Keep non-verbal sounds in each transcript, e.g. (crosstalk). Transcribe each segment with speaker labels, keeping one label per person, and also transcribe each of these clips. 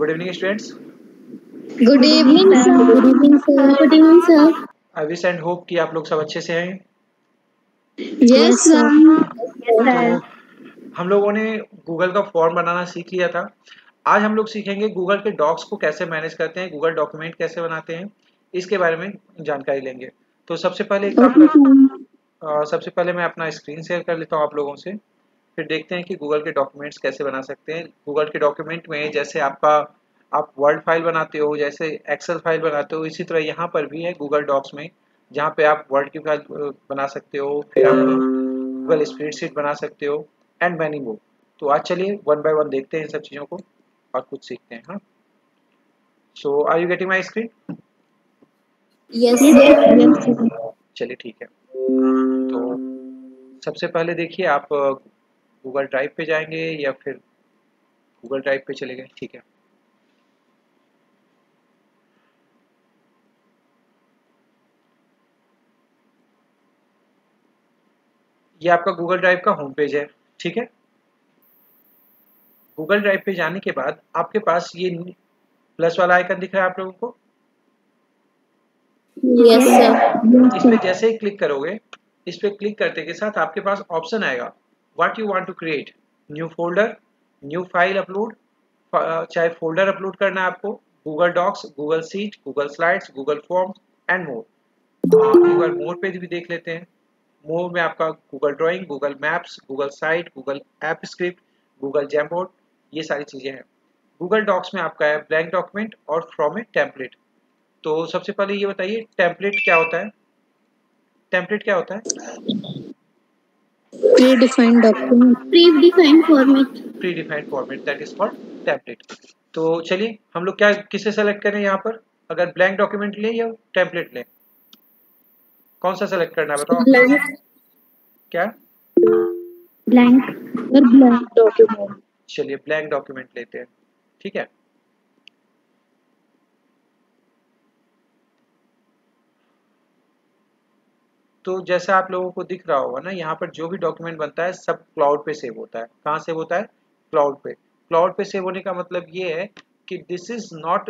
Speaker 1: Good evening students
Speaker 2: good evening sir good evening sir good evening sir
Speaker 1: I wish and hope कि आप लोग सब अच्छे से हैं।
Speaker 2: यस सर
Speaker 1: तो हम लोगों ने गूगल का फॉर्म बनाना सीख लिया था। आज हम लोग सीखेंगे गूगल के डॉक्स को कैसे मैनेज करते हैं गूगल डॉक्यूमेंट कैसे बनाते हैं इसके बारे में जानकारी लेंगे। तो सबसे पहले एक सबसे पहले मैं अपना स्क्रीन शेयर कर लेता हूँ आप लोगों से। फिर देखते हैं कि गूगल के डॉक्यूमेंट्स कैसे बना सकते हैं। गूगल के डॉक्यूमेंट में जैसे आपका आप वर्ड फ़ाइल बनाते हो जैसे एक्सेल फ़ाइल बनाते हो इसी तरह यहाँ पर भी है गूगल डॉक्स में जहाँ पे आप वर्ड की फ़ाइल बना सकते हो फिर आप गूगल स्प्रेडशीट बना सकते हो एंड मैनी मोर तो आज चलिए वन बाय वन देखते हैं इन सब चीज़ों को और कुछ सीखते हैं हाँ। So are you getting my screen चलिए ठीक है। तो सबसे पहले देखिए आप गूगल ड्राइव पे जाएँगे या फिर गूगल ड्राइव पे चले गए? ठीक है। ये आपका गूगल ड्राइव का होम पेज है ठीक है? गूगल ड्राइव पे जाने के बाद आपके पास ये प्लस वाला आइकन दिख रहा है आप लोगों को?
Speaker 2: यस सर
Speaker 1: इस पे जैसे ही क्लिक करोगे इस पे क्लिक करते के साथ आपके पास ऑप्शन आएगा। What you want to create new folder new file upload चाहे फोल्डर अपलोड करना है आपको Google docs Google sheet Google slides Google forms and more एक बार मोर पे भी देख लेते हैं। मोर में आपका Google drawing Google maps Google site Google app script Google Jamboard ये सारी चीज़ें हैं। गूगल डॉक्स में आपका है ब्लैंक डॉक्यूमेंट और फ्रॉम ए टेम्पलेट तो सबसे पहले ये बताइए टेम्पलेट क्या होता है? टेम्पलेट क्या होता है?
Speaker 2: Predefined document predefined format
Speaker 1: predefined format that is called template तो चलिए हम लोग क्या किसे सेलेक्ट करें यहाँ पर? अगर ब्लैंक डॉक्यूमेंट लें या टेम्पलेट लें? कौन सा सेलेक्ट करना है बताओ?
Speaker 2: ब्लैंक
Speaker 1: क्या?
Speaker 2: ब्लैंक और ब्लैंक डॉक्यूमेंट
Speaker 1: चलिए ब्लैंक डॉक्यूमेंट लेते हैं। ठीक है? तो जैसा आप लोगों को दिख रहा होगा ना, यहाँ पर जो भी डॉक्यूमेंट बनता है, सब क्लाउड पे सेव होता है। कहाँ सेव होता है? क्लाउड पे। क्लाउड पे सेव होने का मतलब ये है कि this is not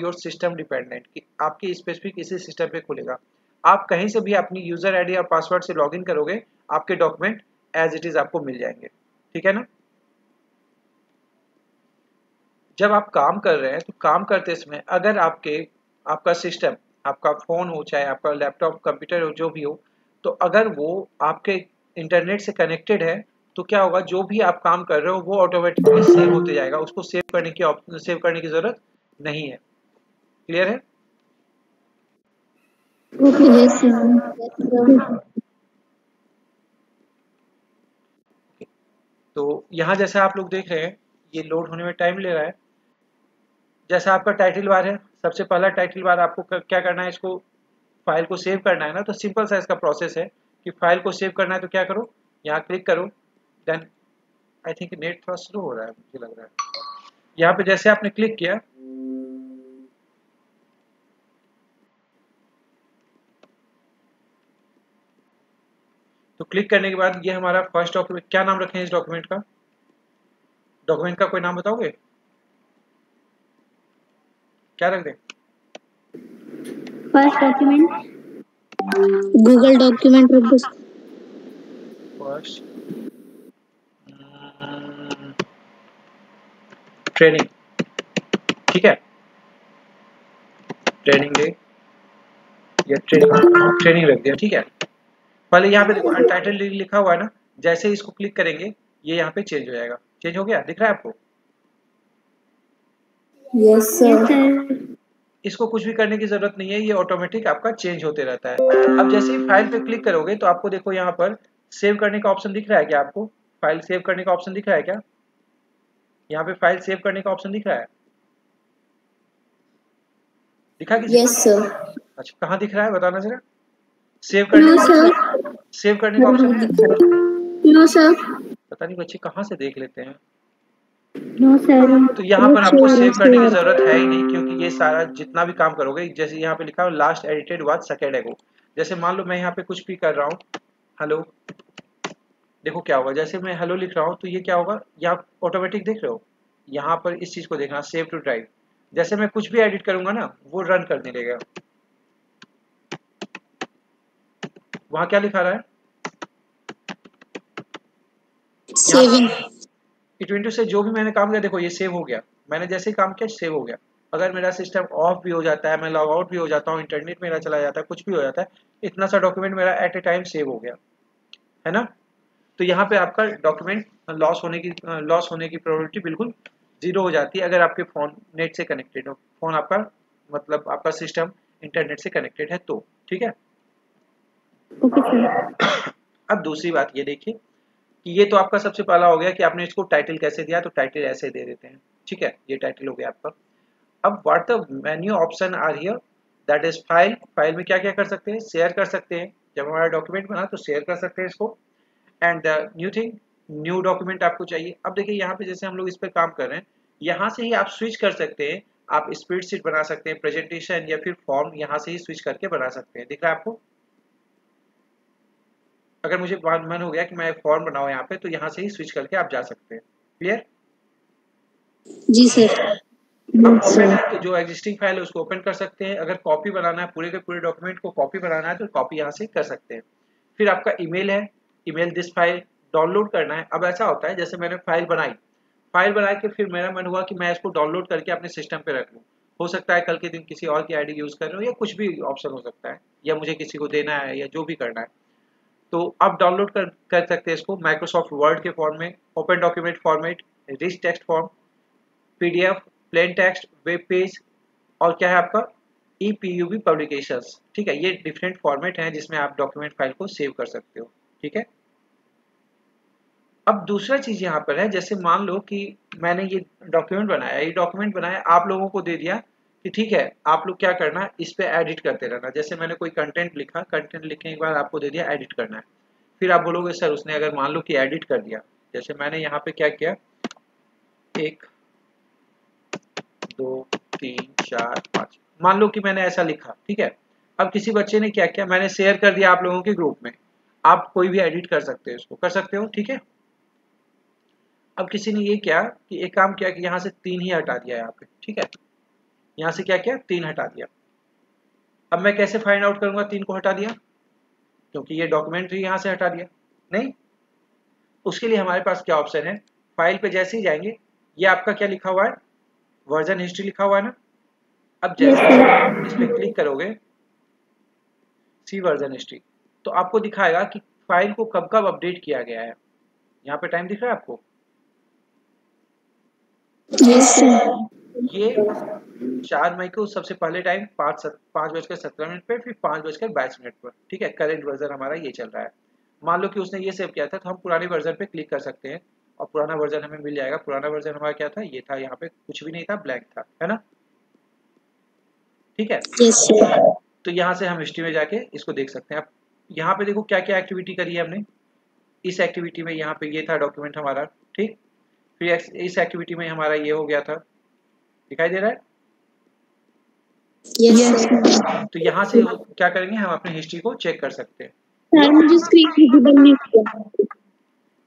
Speaker 1: your system dependent कि आपके स्पेसिफिक इसी सिस्टम पे खुलेगा। आप कहीं से भी अपनी यूज़र आईडी और पासवर्ड से लॉगिन करोगे, आपके डॉक्यूमेंट एज इट इज़ आपको मिल जाएँगे। ठीक है ना? जब आप काम कर रहे हैं तो काम करते समय अगर आपके, आपका सिस्टम आपका फ़ोन हो, चाहे आपका लैपटॉप कंप्यूटर हो, जो भी हो तो अगर वो आपके इंटरनेट से कनेक्टेड है तो क्या होगा जो भी आप काम कर रहे हो वो ऑटोमेटिकली सेव होते जाएगा। उसको सेव करने की सेव करने की ज़रूरत नहीं है। क्लियर है? तो यहाँ जैसा आप लोग देख रहे हैं ये लोड होने में टाइम ले रहा है। जैसा आपका टाइटल बार है सबसे पहला टाइटल बार आपको क्या करना है इसको फ़ाइल को सेव करना है ना तो सिंपल सा इसका प्रोसेस है कि फ़ाइल को सेव करना है तो क्या करो? यहाँ क्लिक करो देन आई थिंक नेट थोड़ा स्लो हो रहा है, मुझे लग रहा है। यहाँ पे जैसे आपने क्लिक किया तो क्लिक करने के बाद ये हमारा फ़र्स्ट डॉक्यूमेंट क्या नाम रखें इस डॉक्यूमेंट का? डॉक्यूमेंट का कोई नाम बताओगे? क्या रख दें?
Speaker 2: फ़र्स्ट डॉक्यूमेंट गूगल डॉक्यूमेंट रख दो
Speaker 1: फ़र्स्ट ट्रेनिंग ठीक है? ट्रेनिंग डे या ट्रेनिंग ट्रेनिंग रख दिया ठीक है? पहले यहाँ पे देखो अनटाइटल लिखा हुआ है ना? जैसे ही इसको क्लिक करेंगे ये यहाँ पे चेंज हो जाएगा। चेंज हो गया? दिख रहा है आपको?
Speaker 2: यस सर
Speaker 1: इसको कुछ भी करने की ज़रूरत नहीं है ये ऑटोमेटिक आपका चेंज होते रहता है। अब जैसे ही फ़ाइल पे क्लिक करोगे तो आपको देखो यहाँ पर सेव करने का ऑप्शन दिख रहा है क्या आपको? फ़ाइल सेव करने का ऑप्शन दिख रहा है क्या? यहाँ पे फ़ाइल सेव करने का ऑप्शन दिख रहा है? दिखा किसी को?
Speaker 2: यस
Speaker 1: अच्छा कहाँ दिख रहा है? बताना जरा। सेव करने
Speaker 2: नो
Speaker 1: का सेव करने का ऑप्शन है?
Speaker 2: नो सर
Speaker 1: पता नहीं बच्चे कहाँ से देख लेते हैं।
Speaker 2: नो सर
Speaker 1: तो यहाँ पर आपको सेव करने की ज़रूरत है ही नहीं क्योंकि ये सारा जितना भी काम करोगे जैसे यहाँ पे लिखा है लास्ट एडिटेड वाज सेकेंड एगो जैसे मान लो मैं यहाँ पे कुछ भी कर रहा हूँ। हेलो देखो क्या होगा जैसे मैं हेलो लिख रहा हूँ तो ये क्या होगा? यहाँ ऑटोमेटिक देख रहे हो? यहाँ पर इस चीज़ को देखना सेव टू ड्राइव जैसे मैं कुछ भी एडिट करूँगा ना वो रन करने देगा वहाँ क्या लिखा रहा है?
Speaker 2: सेविंग
Speaker 1: इट से जो भी मैंने काम किया देखो ये सेव हो गया। मैंने जैसे ही काम किया सेव हो गया। अगर मेरा सिस्टम ऑफ़ भी हो जाता है मैं लॉग आउट भी हो जाता हूँ इंटरनेट मेरा चला जाता है कुछ भी हो जाता है इतना सा डॉक्यूमेंट मेरा एट ए टाइम सेव हो गया। है ना? तो यहाँ पे आपका डॉक्यूमेंट लॉस होने की लॉस होने की प्रोबेबिलिटी बिल्कुल ज़ीरो हो जाती है अगर आपके फ़ोन नेट से कनेक्टेड हो। फ़ोन आपका मतलब आपका सिस्टम इंटरनेट से कनेक्टेड है तो ठीक है? अब दूसरी बात ये देखिए कि ये तो आपका सबसे पहला हो गया कि आपने इसको टाइटल कैसे दिया तो टाइटल ऐसे दे देते हैं। ठीक है? ये टाइटल हो गया आपका। अब what the menu option are here that is file file में क्या क्या कर सकते हैं? शेयर कर सकते हैं। जब हमारा डॉक्यूमेंट बना तो शेयर कर सकते हैं इसको। And new thing new document आपको चाहिए। अब देखिए, यहाँ पे जैसे हम लोग इस पर काम कर रहे हैं, यहाँ से ही आप स्विच कर सकते हैं। आप स्प्रेड शीट बना सकते हैं प्रेजेंटेशन या फिर फॉर्म यहाँ से ही स्विच करके बना सकते हैं। दिख रहा है आपको? अगर मुझे मन हो गया कि मैं फॉर्म बनाऊँ यहाँ पे तो यहाँ से ही स्विच करके आप जा सकते हैं। क्लियर
Speaker 2: जी सर
Speaker 1: तो जो एग्जिस्टिंग फ़ाइल है उसको ओपन कर सकते हैं। अगर कॉपी बनाना है पूरे के पूरे डॉक्यूमेंट को कॉपी बनाना है तो कॉपी यहाँ से कर सकते हैं। फिर आपका ईमेल है। ईमेल दिस फ़ाइल डाउनलोड करना है। अब ऐसा होता है जैसे मैंने फ़ाइल बनाई। फ़ाइल बना के फिर मेरा मन हुआ कि मैं इसको डाउनलोड करके अपने सिस्टम पे रख लूँ। हो सकता है कल के दिन किसी और की आईडी यूज़ कर रहे हो या कुछ भी ऑप्शन हो सकता है या मुझे किसी को देना है या जो भी करना है। तो आप डाउनलोड कर कर सकते हैं इसको। माइक्रोसॉफ्ट वर्ड के फॉर्म में open document format rich text form PDF plain text web page और क्या है आपका? E P U B publications ठीक है, ये डिफरेंट फॉर्मेट हैं जिसमें आप डॉक्यूमेंट फ़ाइल को सेव कर सकते हो। ठीक है? अब दूसरा चीज़ यहाँ पर है, जैसे मान लो कि मैंने ये डॉक्यूमेंट बनाया, ये डॉक्यूमेंट बनाया, आप लोगों को दे दिया कि ठीक है, आप लोग क्या करना, इस पे एडिट करते रहना। जैसे मैंने कोई कंटेंट लिखा कंटेंट लिखने के बाद आपको दे दिया एडिट करना है। फिर आप बोलोगे, सर, उसने अगर मान लो कि एडिट कर दिया। जैसे मैंने यहाँ पे क्या किया? एक, दो, तीन, चार, पाँच। मान लो कि मैंने ऐसा लिखा, ठीक है? अब किसी बच्चे ने क्या किया? मैंने शेयर कर दिया आप लोगों के ग्रुप में। आप कोई भी एडिट कर सकते हो इसको कर सकते हो, ठीक है? अब किसी ने ये किया कि एक काम किया कि यहाँ से तीन ही हटा दिया यहाँ पे, ठीक है? यहाँ से क्या किया? तीन हटा दिया। अब मैं कैसे फाइंड आउट करूँगा तीन को हटा दिया? क्योंकि ये डॉक्यूमेंट्री यहाँ से हटा दिया। नहीं? उसके लिए हमारे पास क्या ऑप्शन है? फ़ाइल पे जैसे ही जाएँगे ये आपका क्या लिखा हुआ है? वर्जन हिस्ट्री लिखा हुआ है ना? अब जैसे इस पर क्लिक करोगे सी वर्जन हिस्ट्री तो आपको दिखाएगा कि फ़ाइल को कब कब अपडेट किया गया है। यहाँ पे टाइम दिख रहा है आपको? ये चार मई को सबसे पहले टाइम पाँच सत, पाँच बजकर सत्रह मिनट पर फिर पाँच बजकर बाईस मिनट पर ठीक है? करेंट वर्जन हमारा ये चल रहा है। मान लो कि उसने ये सेव किया था तो हम पुराने वर्जन पे क्लिक कर सकते हैं। और पुराना वर्जन हमें मिल जाएगा। पुराना वर्जन हमारा क्या था? ये था यहाँ पे कुछ भी नहीं था ब्लैंक था है ना? ठीक है?
Speaker 2: यस
Speaker 1: तो यहाँ से हम हिस्ट्री में जाके इसको देख सकते हैं। अब यहाँ पे देखो क्या क्या एक्टिविटी करी है हमने। इस एक्टिविटी में यहाँ पे ये था डॉक्यूमेंट हमारा ठीक? फिर इस एक्टिविटी में हमारा ये हो गया था। दिखाई दे रहा है?
Speaker 2: यस
Speaker 1: तो यहाँ से क्या करेंगे? हम अपनी हिस्ट्री को चेक कर सकते हैं।
Speaker 2: सर मुझे स्क्रीन विजिबल नहीं किया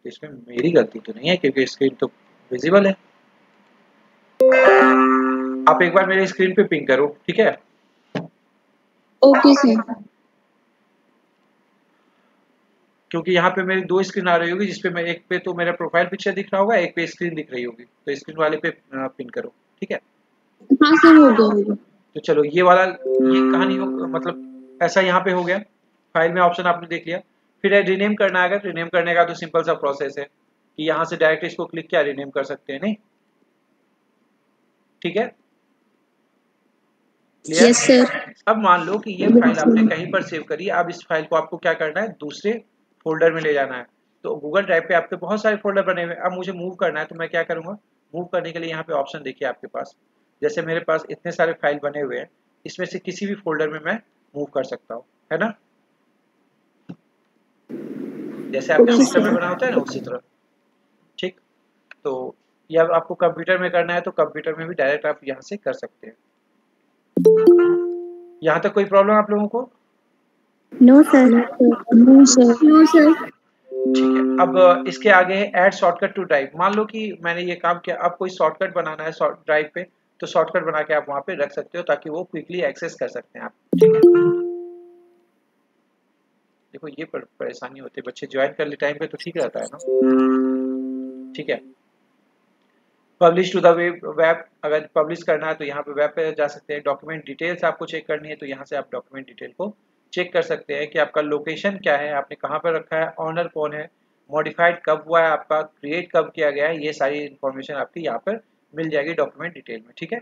Speaker 1: इसमें मेरी गलती तो नहीं है क्योंकि स्क्रीन तो विजिबल है। आप एक बार मेरे स्क्रीन पे पिंग करो ठीक है?
Speaker 2: ओके सर
Speaker 1: क्योंकि यहाँ पे मेरी दो स्क्रीन आ रही होगी जिसपे मैं एक पे तो मेरा प्रोफ़ाइल पिक्चर दिख रहा होगा एक पे स्क्रीन दिख रही होगी। तो स्क्रीन वाले पे पिन करो ठीक है?
Speaker 2: हाँ सर हो गया।
Speaker 1: तो चलो ये वाला ये कहानी हो मतलब ऐसा यहाँ पे हो गया। फ़ाइल में ऑप्शन आपने देख लिया। फिर रिनेम करना है अगर रिनेम करने का तो सिंपल सा प्रोसेस है कि यहाँ से डायरेक्ट इसको क्लिक किया रिनेम कर सकते हैं नहीं? ठीक है?
Speaker 2: यस सर
Speaker 1: अब मान लो कि ये फ़ाइल आपने कहीं पर सेव करी अब इस फ़ाइल को आपको क्या करना है? दूसरे फोल्डर में ले जाना है। तो गूगल ड्राइव पे आपके बहुत सारे फोल्डर बने हुए अब मुझे मूव करना है तो मैं क्या करूँगा? मूव करने के लिए यहाँ पे ऑप्शन देखिए आपके पास। जैसे मेरे पास इतने सारे फ़ाइल बने हुए हैं इसमें से किसी भी फोल्डर में मैं मूव कर सकता हूँ है ना? जैसे आपके सिस्टम में बना होता है ना उसी तरह। ठीक? तो या आपको कंप्यूटर में करना है तो कंप्यूटर में भी डायरेक्ट आप यहाँ से कर सकते हैं। यहाँ तक कोई प्रॉब्लम आप लोगों को?
Speaker 2: No sir no sir no sir
Speaker 1: ठीक है अब इसके आगे है ऐड शॉर्टकट टू ड्राइव मान लो कि मैंने ये काम किया अब कोई शॉर्टकट बनाना है ड्राइव पे तो शॉर्टकट बना के आप वहाँ पे रख सकते हो ताकि वो क्विकली एक्सेस कर सकते हैं आप। देखो ये पर, परेशानी होती है। बच्चे ज्वाइन कर ले टाइम पे तो ठीक रहता है ना। ठीक है। पब्लिश टू द वेब अगर पब्लिश करना है तो यहाँ पे वेब पे जा सकते हैं। डॉक्यूमेंट डिटेल्स आपको चेक करनी है तो यहाँ से आप डॉक्यूमेंट डिटेल को चेक कर सकते हैं कि आपका लोकेशन क्या है आपने कहाँ पर रखा है ऑनर कौन है मॉडिफाइड कब हुआ है आपका क्रिएट कब किया गया है ये सारी इन्फॉर्मेशन आपकी यहाँ पर मिल जाएगी डॉक्यूमेंट डिटेल में ठीक है?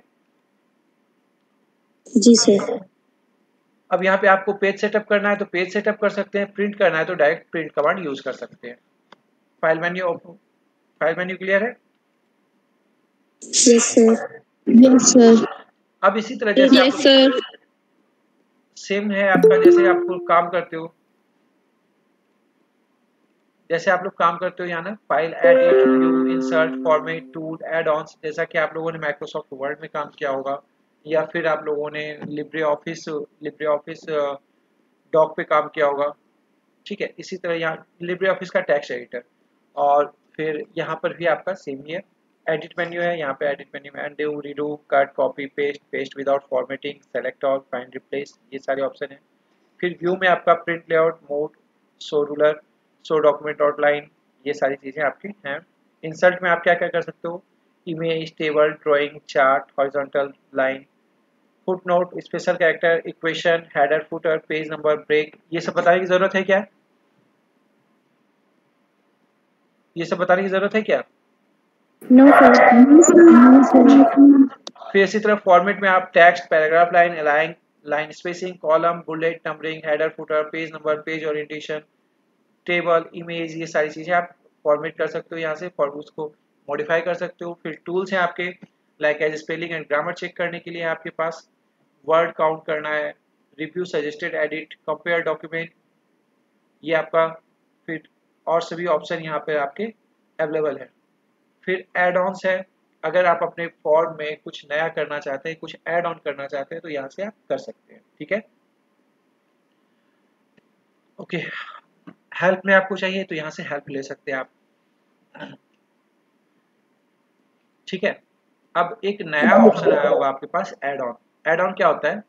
Speaker 2: जी सर
Speaker 1: अब यहाँ पे आपको पेज सेटअप करना है तो पेज सेटअप कर सकते हैं प्रिंट करना है तो डायरेक्ट प्रिंट कमांड यूज़ कर सकते हैं। File menu file menu clear है?
Speaker 2: यस सर यस सर
Speaker 1: अब इसी तरह जैसे
Speaker 2: यस सर
Speaker 1: सेम है आपका जैसे आप काम करते हो जैसे आप लोग काम करते हो यहाँ ना file edit view insert format tool add ons जैसा कि आप लोगों ने माइक्रोसॉफ्ट वर्ड में काम किया होगा या फिर आप लोगों ने Libre Office Libre Office doc पे काम किया होगा। ठीक है इसी तरह यहाँ लिब्रे ऑफ़िस का टैक्स एडिटर और फिर यहाँ पर भी आपका सेम ही है। एडिट मेन्यू है यहाँ पे एडिट मेन्यू में undo redo cut copy paste paste without formatting select all find replace ये सारे ऑप्शन है। फिर व्यू में आपका print layout mode show ruler show document outline ये सारी चीज़ें आपकी हैं। इंसर्ट में आप क्या क्या कर सकते हो? Image table drawing chart horizontal line foot note special character equation header footer page number break ये सब बताने की ज़रूरत है क्या? ये सब बताने की ज़रूरत है क्या?
Speaker 2: नो सर
Speaker 1: फिर इसी तरह फॉर्मेट में आप text paragraph line align line spacing column bullet numbering header footer page number page orientation table image ये सारी चीज़ें आप फॉर्मेट कर सकते हो यहाँ से फॉर उसको मॉडिफाई कर सकते हो। फिर टूल्स हैं आपके like as spelling and grammar check करने के लिए आपके पास। वर्ड काउंट करना है review suggested edit compare document ये आपका फिर और सभी ऑप्शन यहाँ पे आपके अवेलेबल है। फिर एड ऑन्स है, अगर आप अपने फॉर्म में कुछ नया करना चाहते हैं, कुछ एड ऑन करना चाहते हैं तो यहाँ से आप कर सकते हैं, ठीक है? ओके हेल्प में आपको चाहिए तो यहाँ से हेल्प ले सकते हैं आप। ठीक है? अब एक नया ऑप्शन आया होगा आपके पास एड ऑन एड ऑन क्या होता है?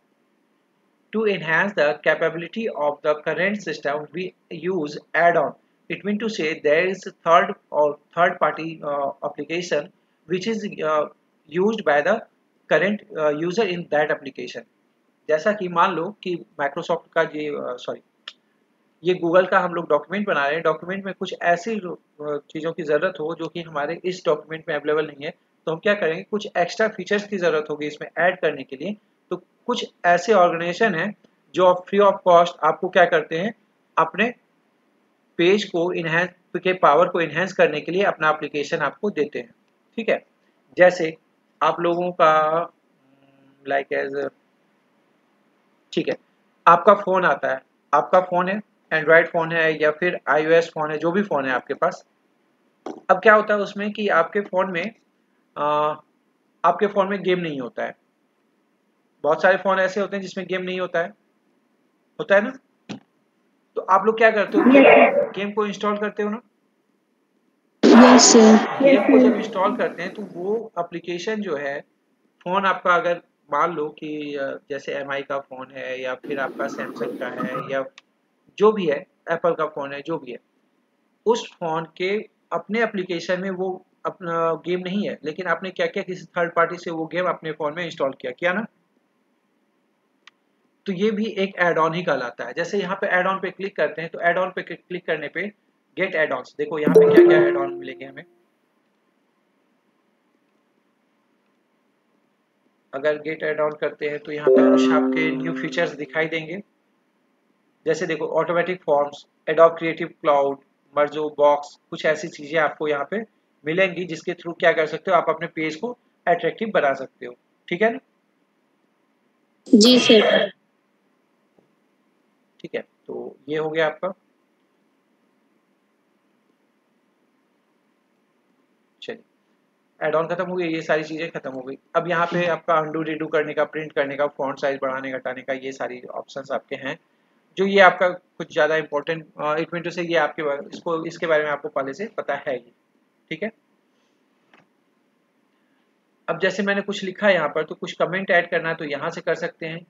Speaker 1: To enhance the capability of the current system we use add on it means to say there is a third or third party uh, application which is uh, used by the current uh, user in that application. जैसा कि मान लो कि Microsoft का ये sorry ये Google का हम लोग डॉक्यूमेंट बना रहे हैं। डॉक्यूमेंट में कुछ ऐसी चीज़ों की ज़रूरत हो जो कि हमारे इस डॉक्यूमेंट में अवेलेबल नहीं है। तो हम क्या करेंगे? कुछ एक्स्ट्रा फीचर्स की ज़रूरत होगी इसमें ऐड करने के लिए। तो कुछ ऐसे ऑर्गेनाइजेशन हैं जो फ्री ऑफ़ कॉस्ट आपको क्या करते हैं? अपने पेज को इन्हेंस के पावर को इन्हेंस करने के लिए अपना एप्लीकेशन आपको देते हैं। ठीक है? जैसे आप लोगों का लाइक एज ठीक है? आपका फ़ोन आता है। आपका फ़ोन है। एंड्रॉयड फ़ोन है या फिर आईओएस फ़ोन है जो भी फ़ोन है आपके पास। अब क्या होता है उसमें कि आपके फ़ोन में आ, आपके फ़ोन में गेम नहीं होता है। बहुत सारे फ़ोन ऐसे होते हैं जिसमें गेम नहीं होता है। होता है ना? तो आप लोग क्या करते हो? गेम को इंस्टॉल करते हो ना?
Speaker 2: सर
Speaker 1: गेम को जब इंस्टॉल करते हैं तो वो एप्लीकेशन जो है फ़ोन आपका अगर मान लो कि जैसे एमआई का फ़ोन है या फिर आपका सैमसंग का है या जो भी है एप्पल का फ़ोन है, जो भी है, उस फ़ोन के अपने एप्लीकेशन में वो अपना गेम नहीं है, लेकिन आपने क्या किया किसी थर्ड पार्टी से वो गेम अपने फ़ोन में इंस्टॉल किया, क्या ना? तो ये भी एक एड ऑन ही कहलाता है। जैसे यहाँ पे एड ऑन पे क्लिक करते हैं तो एड ऑन पे क्लिक करने पे गेट एड ऑन देखो यहाँ पे क्या क्या एड ऑन मिलेंगे हमें। अगर गेट एड ऑन करते हैं तो यहाँ पे कुछ आपके न्यू फीचर्स दिखाई देंगे। जैसे देखो automatic forms Adobe creative cloud Mergo box कुछ ऐसी चीज़ें आपको यहाँ पे मिलेंगी जिसके थ्रू क्या कर सकते हो आप अपने पेज को अट्रैक्टिव बना सकते हो। ठीक है ना?
Speaker 2: जी सर
Speaker 1: ठीक है तो ये हो गया आपका। चलिए एड ऑन खत्म हो गई ये सारी चीज़ें खत्म हो गई। अब यहाँ पे आपका अंडू रीडू करने का प्रिंट करने का फॉन्ट साइज़ बढ़ाने घटाने का ये सारी ऑप्शंस आपके हैं। जो ये आपका कुछ ज़्यादा इंपॉर्टेंट इट मीन टू से ये आपके बारे, इसको, इसके बारे में आपको पहले से पता है ये ठीक है? अब जैसे मैंने कुछ लिखा है यहाँ पर तो कुछ कमेंट ऐड करना है तो यहाँ से कर सकते हैं।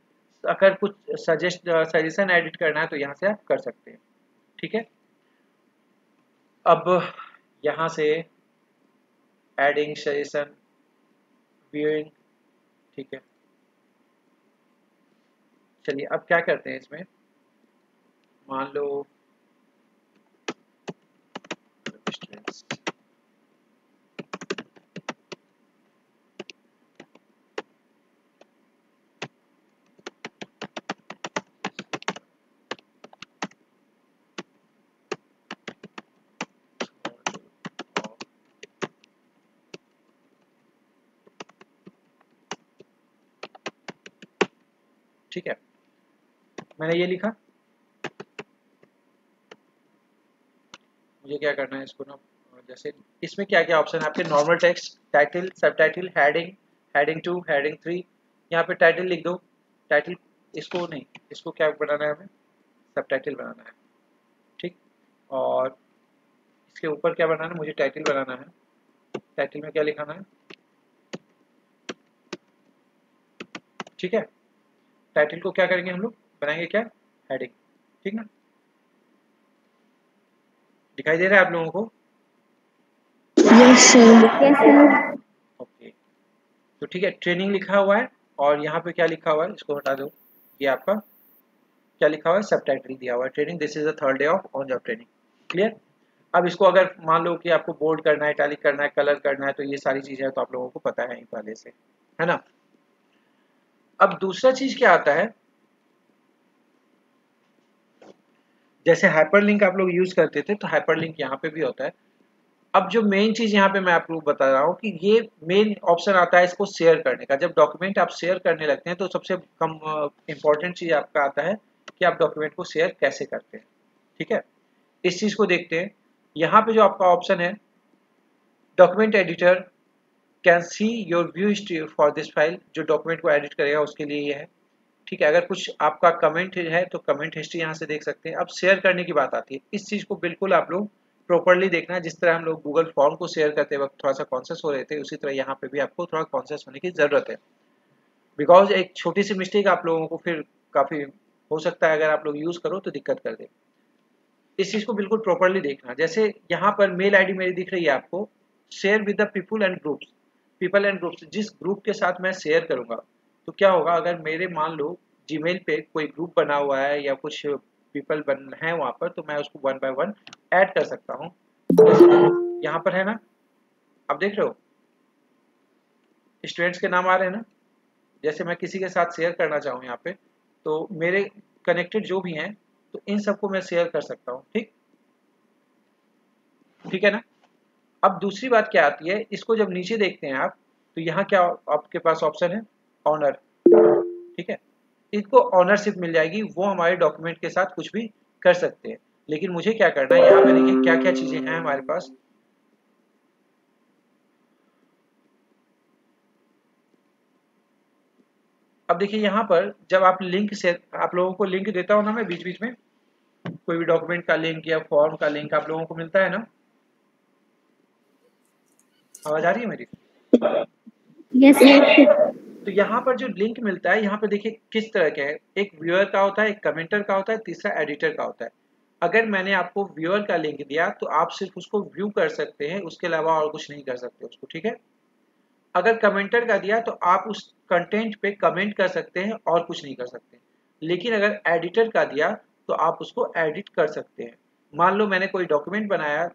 Speaker 1: अगर कुछ सजेस्ट सजेशन एडिट करना है तो यहाँ से आप कर सकते हैं। ठीक है? अब यहाँ से एडिंग सजेशन व्यूइंग ठीक है? चलिए, अब क्या करते हैं इसमें? मान लो। ठीक है। मैंने ये लिखा। मुझे क्या करना है इसको ना, जैसे इसमें क्या क्या ऑप्शन है? आपके normal text title subtitle heading heading two heading three यहाँ पे टाइटल लिख दो। टाइटल इसको नहीं, इसको क्या बनाना है हमें? सब टाइटल बनाना है। ठीक? और इसके ऊपर क्या बनाना है? मुझे टाइटल बनाना है। टाइटल में क्या लिखाना है? ठीक है? टाइटल को क्या करेंगे हम लोग? बनाएँगे क्या? हेडिंग ठीक ना? दिखाई दे रहा है आप लोगों को?
Speaker 2: यस सर
Speaker 1: ओके तो ठीक है ट्रेनिंग लिखा हुआ है और यहाँ पे क्या लिखा हुआ है? इसको हटा दो। ये आपका क्या लिखा हुआ है? सब टाइटल दिया हुआ है training this is the third day of on job training clear अब इसको अगर मान लो कि आपको बोल्ड करना है टैलिक करना है कलर करना है तो ये सारी चीज़ें तो आप लोगों को पता है पहले से। है ना? अब दूसरा चीज़ क्या आता है? जैसे हाइपरलिंक आप लोग यूज़ करते थे तो हाइपरलिंक यहाँ पे भी होता है। अब जो मेन चीज़ यहाँ पे मैं आप लोग बता रहा हूँ कि ये मेन ऑप्शन आता है इसको शेयर करने का। जब डॉक्यूमेंट आप शेयर करने लगते हैं तो सबसे कम इम्पोर्टेंट चीज़ आपका आता है कि आप डॉक्यूमेंट को शेयर कैसे करते हैं। ठीक है? इस चीज़ को देखते हैं। यहाँ पे जो आपका ऑप्शन है document editor can see your view history for this file जो डॉक्यूमेंट को एडिट करेगा, उसके लिए ये है। ठीक है, अगर कुछ आपका कमेंट है तो कमेंट हिस्ट्री यहाँ से देख सकते हैं। अब शेयर करने की बात आती है। इस चीज़ को बिल्कुल आप लोग प्रॉपरली देखना। जिस तरह हम लोग गूगल फॉर्म को शेयर करते वक्त थोड़ा सा कॉन्सियस हो रहे थे, उसी तरह यहाँ पे भी आपको थोड़ा कॉन्सियस होने की ज़रूरत है। बिकॉज़ एक छोटी सी मिस्टेक आप लोगों को फिर काफ़ी हो सकता है, अगर आप लोग यूज़ करो तो दिक्कत कर दे। इस चीज़ को बिल्कुल प्रॉपरली देखना। जैसे यहाँ पर मेल आईडी मेरी दिख रही है आपको। Share with the people and groups people and groups जिस ग्रुप के साथ मैं शेयर करूँगा तो क्या होगा, अगर मेरे मान लो जीमेल पे कोई ग्रुप बना हुआ है या कुछ पीपल बन है वहाँ पर तो मैं उसको वन बाय वन ऐड कर सकता हूँ। यहाँ पर है ना? आप देख रहे हो? स्टूडेंट्स के नाम आ रहे हैं ना? जैसे मैं किसी के साथ शेयर करना चाहूँ यहाँ पे तो मेरे कनेक्टेड जो भी हैं तो इन सबको मैं शेयर कर सकता हूँ, ठीक? ठीक है ना? अब दूसरी बात क्या आती है, इसको जब नीचे देखते हैं आप तो यहाँ क्या आपके पास ऑप्शन है? ऑनर ठीक है? इनको ऑनरशिप मिल जाएगी, वो हमारे डॉक्यूमेंट के साथ कुछ भी कर सकते हैं। लेकिन मुझे क्या करना है? यहाँ पे देखिए क्या क्या चीज़ें हैं हमारे पास। अब देखिए, यहाँ पर जब आप लिंक से, आप लोगों को लिंक देता हूँ ना मैं बीच बीच में, कोई भी डॉक्यूमेंट का लिंक या फॉर्म का लिंक आप लोगों को मिलता है ना? आवाज़ आ रही है मेरी?
Speaker 2: यस
Speaker 1: तो यहाँ पर जो लिंक मिलता है, यहाँ पर देखिए किस तरह के है। एक व्यूअर का होता है, एक कमेंटर का होता है, तीसरा एडिटर का होता है। अगर मैंने आपको व्यूअर का लिंक दिया तो आप सिर्फ़ उसको व्यू कर सकते हैं, उसके अलावा और कुछ नहीं कर सकते उसको, ठीक है? अगर कमेंटर का दिया तो आप उस कंटेंट पे कमेंट कर सकते हैं और कुछ नहीं कर सकते। लेकिन अगर एडिटर का दिया तो आप उसको एडिट कर सकते हैं। मान लो मैंने कोई डॉक्यूमेंट बनाया,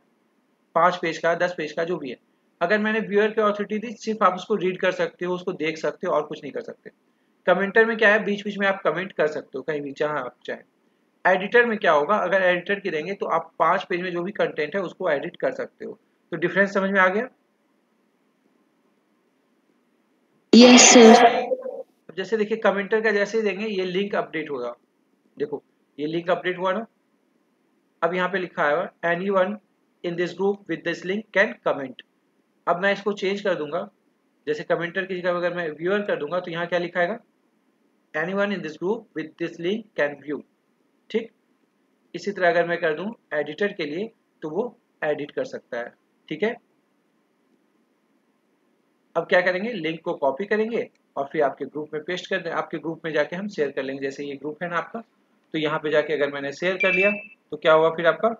Speaker 1: पाँच पेज का, दस पेज का, जो भी है। अगर मैंने व्यूअर की ऑथोरिटी दी सिर्फ़ आप उसको रीड कर सकते हो उसको देख सकते हो और कुछ नहीं कर सकते। कमेंटर में क्या है? बीच बीच में आप कमेंट कर सकते हो कहीं भी जहाँ आप चाहें। एडिटर में क्या होगा? अगर एडिटर की देंगे तो आप पाँच पेज में जो भी कंटेंट है उसको एडिट कर सकते हो। तो डिफरेंस समझ में आ गया?
Speaker 2: यस सर
Speaker 1: जैसे देखिए कमेंटर का जैसे ही देंगे ये लिंक अपडेट होगा। देखो ये लिंक अपडेट हुआ ना? अब यहाँ पे लिखा है anyone in this group with this link can comment अब मैं इसको चेंज कर दूँगा। जैसे कमेंटर की जगह अगर मैं व्यूअर कर दूँगा तो यहाँ क्या लिखाएगा? Anyone in this group with this link can view ठीक? इसी तरह अगर मैं कर दूँ एडिटर के लिए तो वो एडिट कर सकता है। ठीक है? अब क्या करेंगे? लिंक को कॉपी करेंगे और फिर आपके ग्रुप में पेस्ट कर दें, आपके ग्रुप में जाके हम शेयर कर लेंगे। जैसे ये ग्रुप है ना आपका तो यहाँ पे जाके अगर मैंने शेयर कर लिया तो क्या होगा फिर आपका?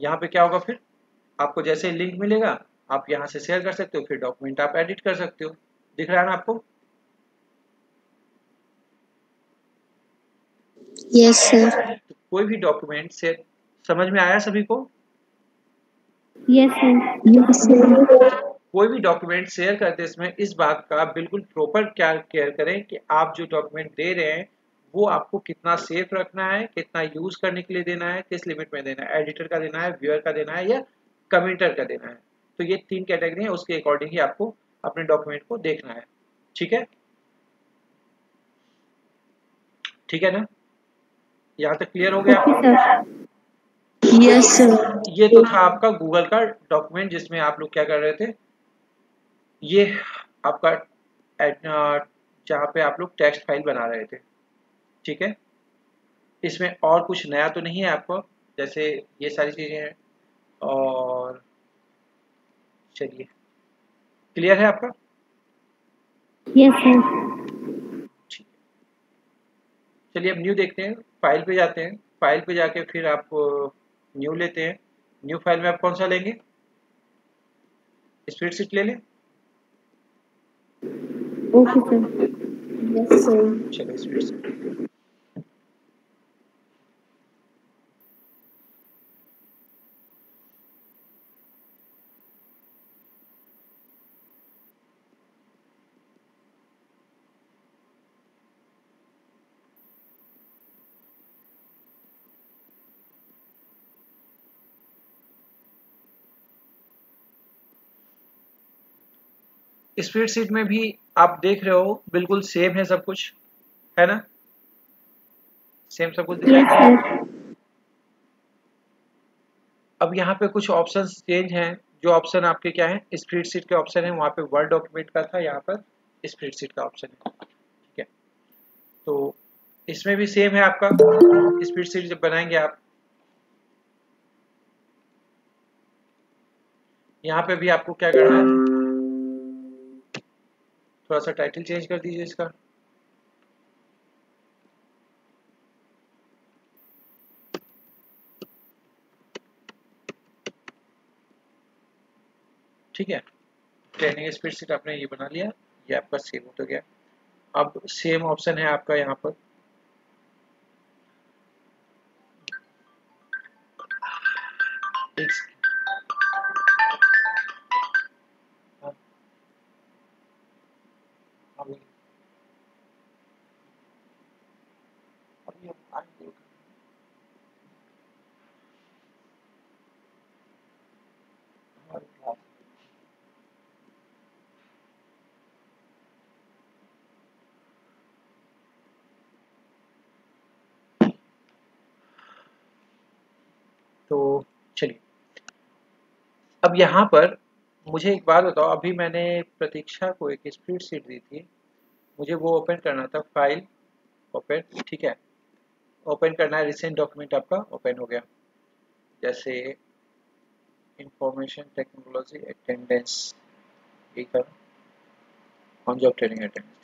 Speaker 1: यहाँ पे क्या होगा फिर? आपको जैसे लिंक मिलेगा आप यहाँ से शेयर कर सकते हो फिर डॉक्यूमेंट आप एडिट कर सकते हो। दिख रहा है ना आपको?
Speaker 2: यस सर
Speaker 1: तो कोई भी डॉक्यूमेंट से समझ में आया सभी को?
Speaker 2: यस सर
Speaker 1: कोई भी डॉक्यूमेंट शेयर करते समय इस बात का बिल्कुल प्रॉपर क्या केयर करें कि आप जो डॉक्यूमेंट दे रहे हैं वो आपको कितना सेफ़ रखना है कितना यूज़ करने के लिए देना है किस लिमिट में देना है एडिटर का देना है व्यूअर का देना है या कमेंटर का देना है। तो ये तीन कैटेगरी है उसके अकॉर्डिंग ही आपको अपने डॉक्यूमेंट को देखना है। ठीक है? ठीक है ना? यहाँ तक क्लियर हो गया
Speaker 2: यस
Speaker 1: ये तो था आपका गूगल का डॉक्यूमेंट जिसमें आप लोग क्या कर रहे थे? ये आपका जहाँ पे आप लोग टेक्स्ट फ़ाइल बना रहे थे। ठीक है? इसमें और कुछ नया तो नहीं है आपको? जैसे ये सारी चीज़ें हैं। और चलिए। क्लियर है आपका?
Speaker 2: यस सर
Speaker 1: चलिए अब न्यू देखते हैं। फ़ाइल पे जाते हैं। फ़ाइल पे जाके फिर आप न्यू लेते हैं। न्यू फ़ाइल में आप कौन सा लेंगे? स्प्रेडशीट ले लें।
Speaker 2: ओके सर यस सर
Speaker 1: चलो स्प्रेडशीट स्प्रेडशीट में भी आप देख रहे हो बिल्कुल सेम है सब कुछ है ना? सेम सब कुछ दिखाई है? अब यहाँ पे कुछ ऑप्शन चेंज हैं। जो ऑप्शन आपके क्या है? स्प्रेडशीट के ऑप्शन है वहाँ पे वर्ड डॉक्यूमेंट का था यहाँ पर स्प्रेडशीट का ऑप्शन है। ठीक है? तो इसमें भी सेम है आपका। स्प्रेडशीट जब बनाएँगे आप यहाँ पे भी आपको क्या करना है? थोड़ा सा टाइटल चेंज कर दीजिए इसका। ठीक है। ट्रेनिंग स्पीड सीट आपने ये बना लिया, ये आपका सेव हो तो गया। अब सेम ऑप्शन है आपका यहाँ पर। अब यहाँ पर मुझे एक बात बताओ, अभी मैंने प्रतीक्षा को एक स्प्रीड शीट दी थी, मुझे वो ओपन करना था, फ़ाइल ओपन, ठीक है, ओपन करना है रिसेंट डॉक्यूमेंट आपका ओपन हो गया, जैसे इंफॉर्मेशन टेक्नोलॉजी अटेंडेंस ये कर ऑन जॉब ट्रेनिंग अटेंडेंस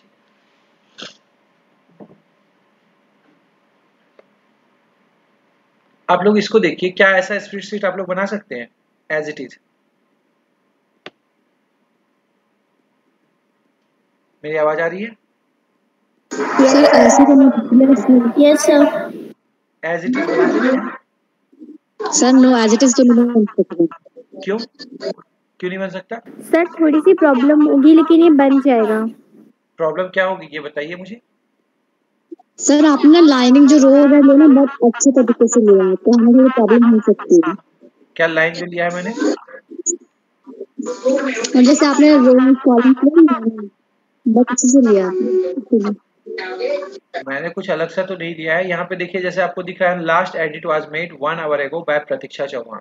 Speaker 1: आप लोग इसको देखिए, क्या ऐसा स्प्रेडशीट आप लोग बना सकते हैं? एज इट इज़ मेरी आवाज़ आ रही है?
Speaker 2: सर तो yes sir
Speaker 1: as it is बना सकते
Speaker 2: sir no as it is तो नहीं बन सकता।
Speaker 1: क्यों? क्यों नहीं बन सकता?
Speaker 2: सर थोड़ी सी प्रॉब्लम होगी लेकिन ये बन जाएगा।
Speaker 1: प्रॉब्लम क्या होगी ये बताइए मुझे।
Speaker 2: सर आपने लाइनिंग जो रो है लेना बहुत अच्छे तरीके से लिया है तो हमें थोड़ी प्रॉब्लम हो सकती है।
Speaker 1: क्या लाइन जो लिया है मैंने?
Speaker 2: जैसे आपने रो कॉलम किया बहुत अच्छे से लिया
Speaker 1: मैंने कुछ अलग सा तो नहीं दिया है। यहाँ पे देखिए जैसे आपको दिख रहा है last edit was made one hour ago by Pratiksha Chauhan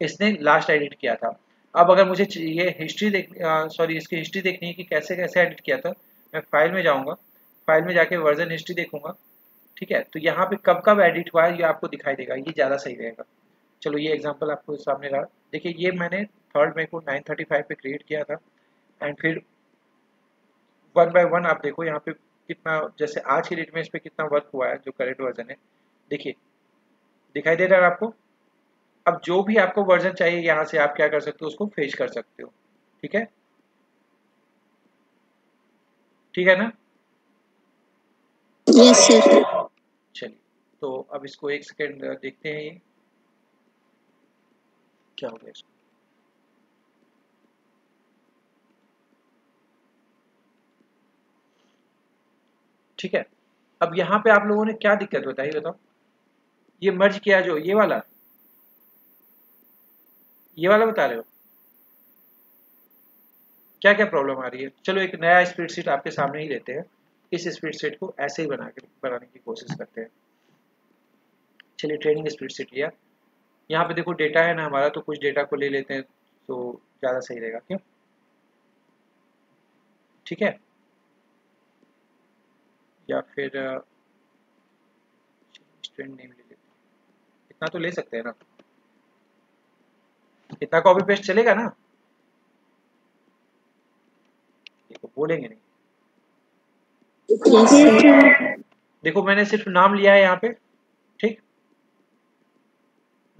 Speaker 1: इसने लास्ट एडिट किया था। अब अगर मुझे ये हिस्ट्री देख सॉरी इसकी हिस्ट्री देखनी है कि कैसे कैसे एडिट किया था मैं फ़ाइल में जाऊँगा। फ़ाइल में जाके वर्जन हिस्ट्री देखूँगा। ठीक है? तो यहाँ पे कब कब एडिट हुआ है ये आपको दिखाई देगा। ये ज़्यादा सही रहेगा। चलो ये एग्जांपल आपको सामने रहा। देखिए ये मैंने थर्ड मे को 935 पे क्रिएट किया था। एंड फिर वन बाय वन आप देखो यहाँ पे कितना जैसे आज की डेट में इस पर कितना वर्क हुआ है जो करेंट वर्जन है। देखिए दिखाई दे रहा है आपको? अब जो भी आपको वर्जन चाहिए यहाँ से आप क्या कर सकते हो उसको फेच कर सकते हो। ठीक है? ठीक है ना?
Speaker 2: यस सर
Speaker 1: चलिए तो अब इसको एक सेकेंड देखते हैं ये। क्या हो गया ठीक है? अब यहाँ पे आप लोगों ने क्या दिक्कत बताई बताओ? ये मर्ज किया जो, ये वाला? ये वाला बता रहे हो? क्या क्या प्रॉब्लम आ रही है? चलो एक नया स्पीड स्प्रेडशीट आपके सामने ही लेते हैं। इस स्पीड स्प्रेडशीट को ऐसे ही बना के, बनाने की कोशिश करते हैं। चलिए ट्रेनिंग स्पीड स्प्रेडशीट लिया। यहाँ पे देखो डेटा है ना हमारा तो कुछ डेटा को ले लेते हैं तो ज़्यादा सही रहेगा क्यों? ठीक है? या फिर स्टूडेंट नेम ले लेते हैं। इतना तो ले सकते हैं ना? इतना कॉपी पेस्ट चलेगा ना? देखो बोलेंगे नहीं। देखो मैंने सिर्फ़ नाम लिया है यहाँ पे।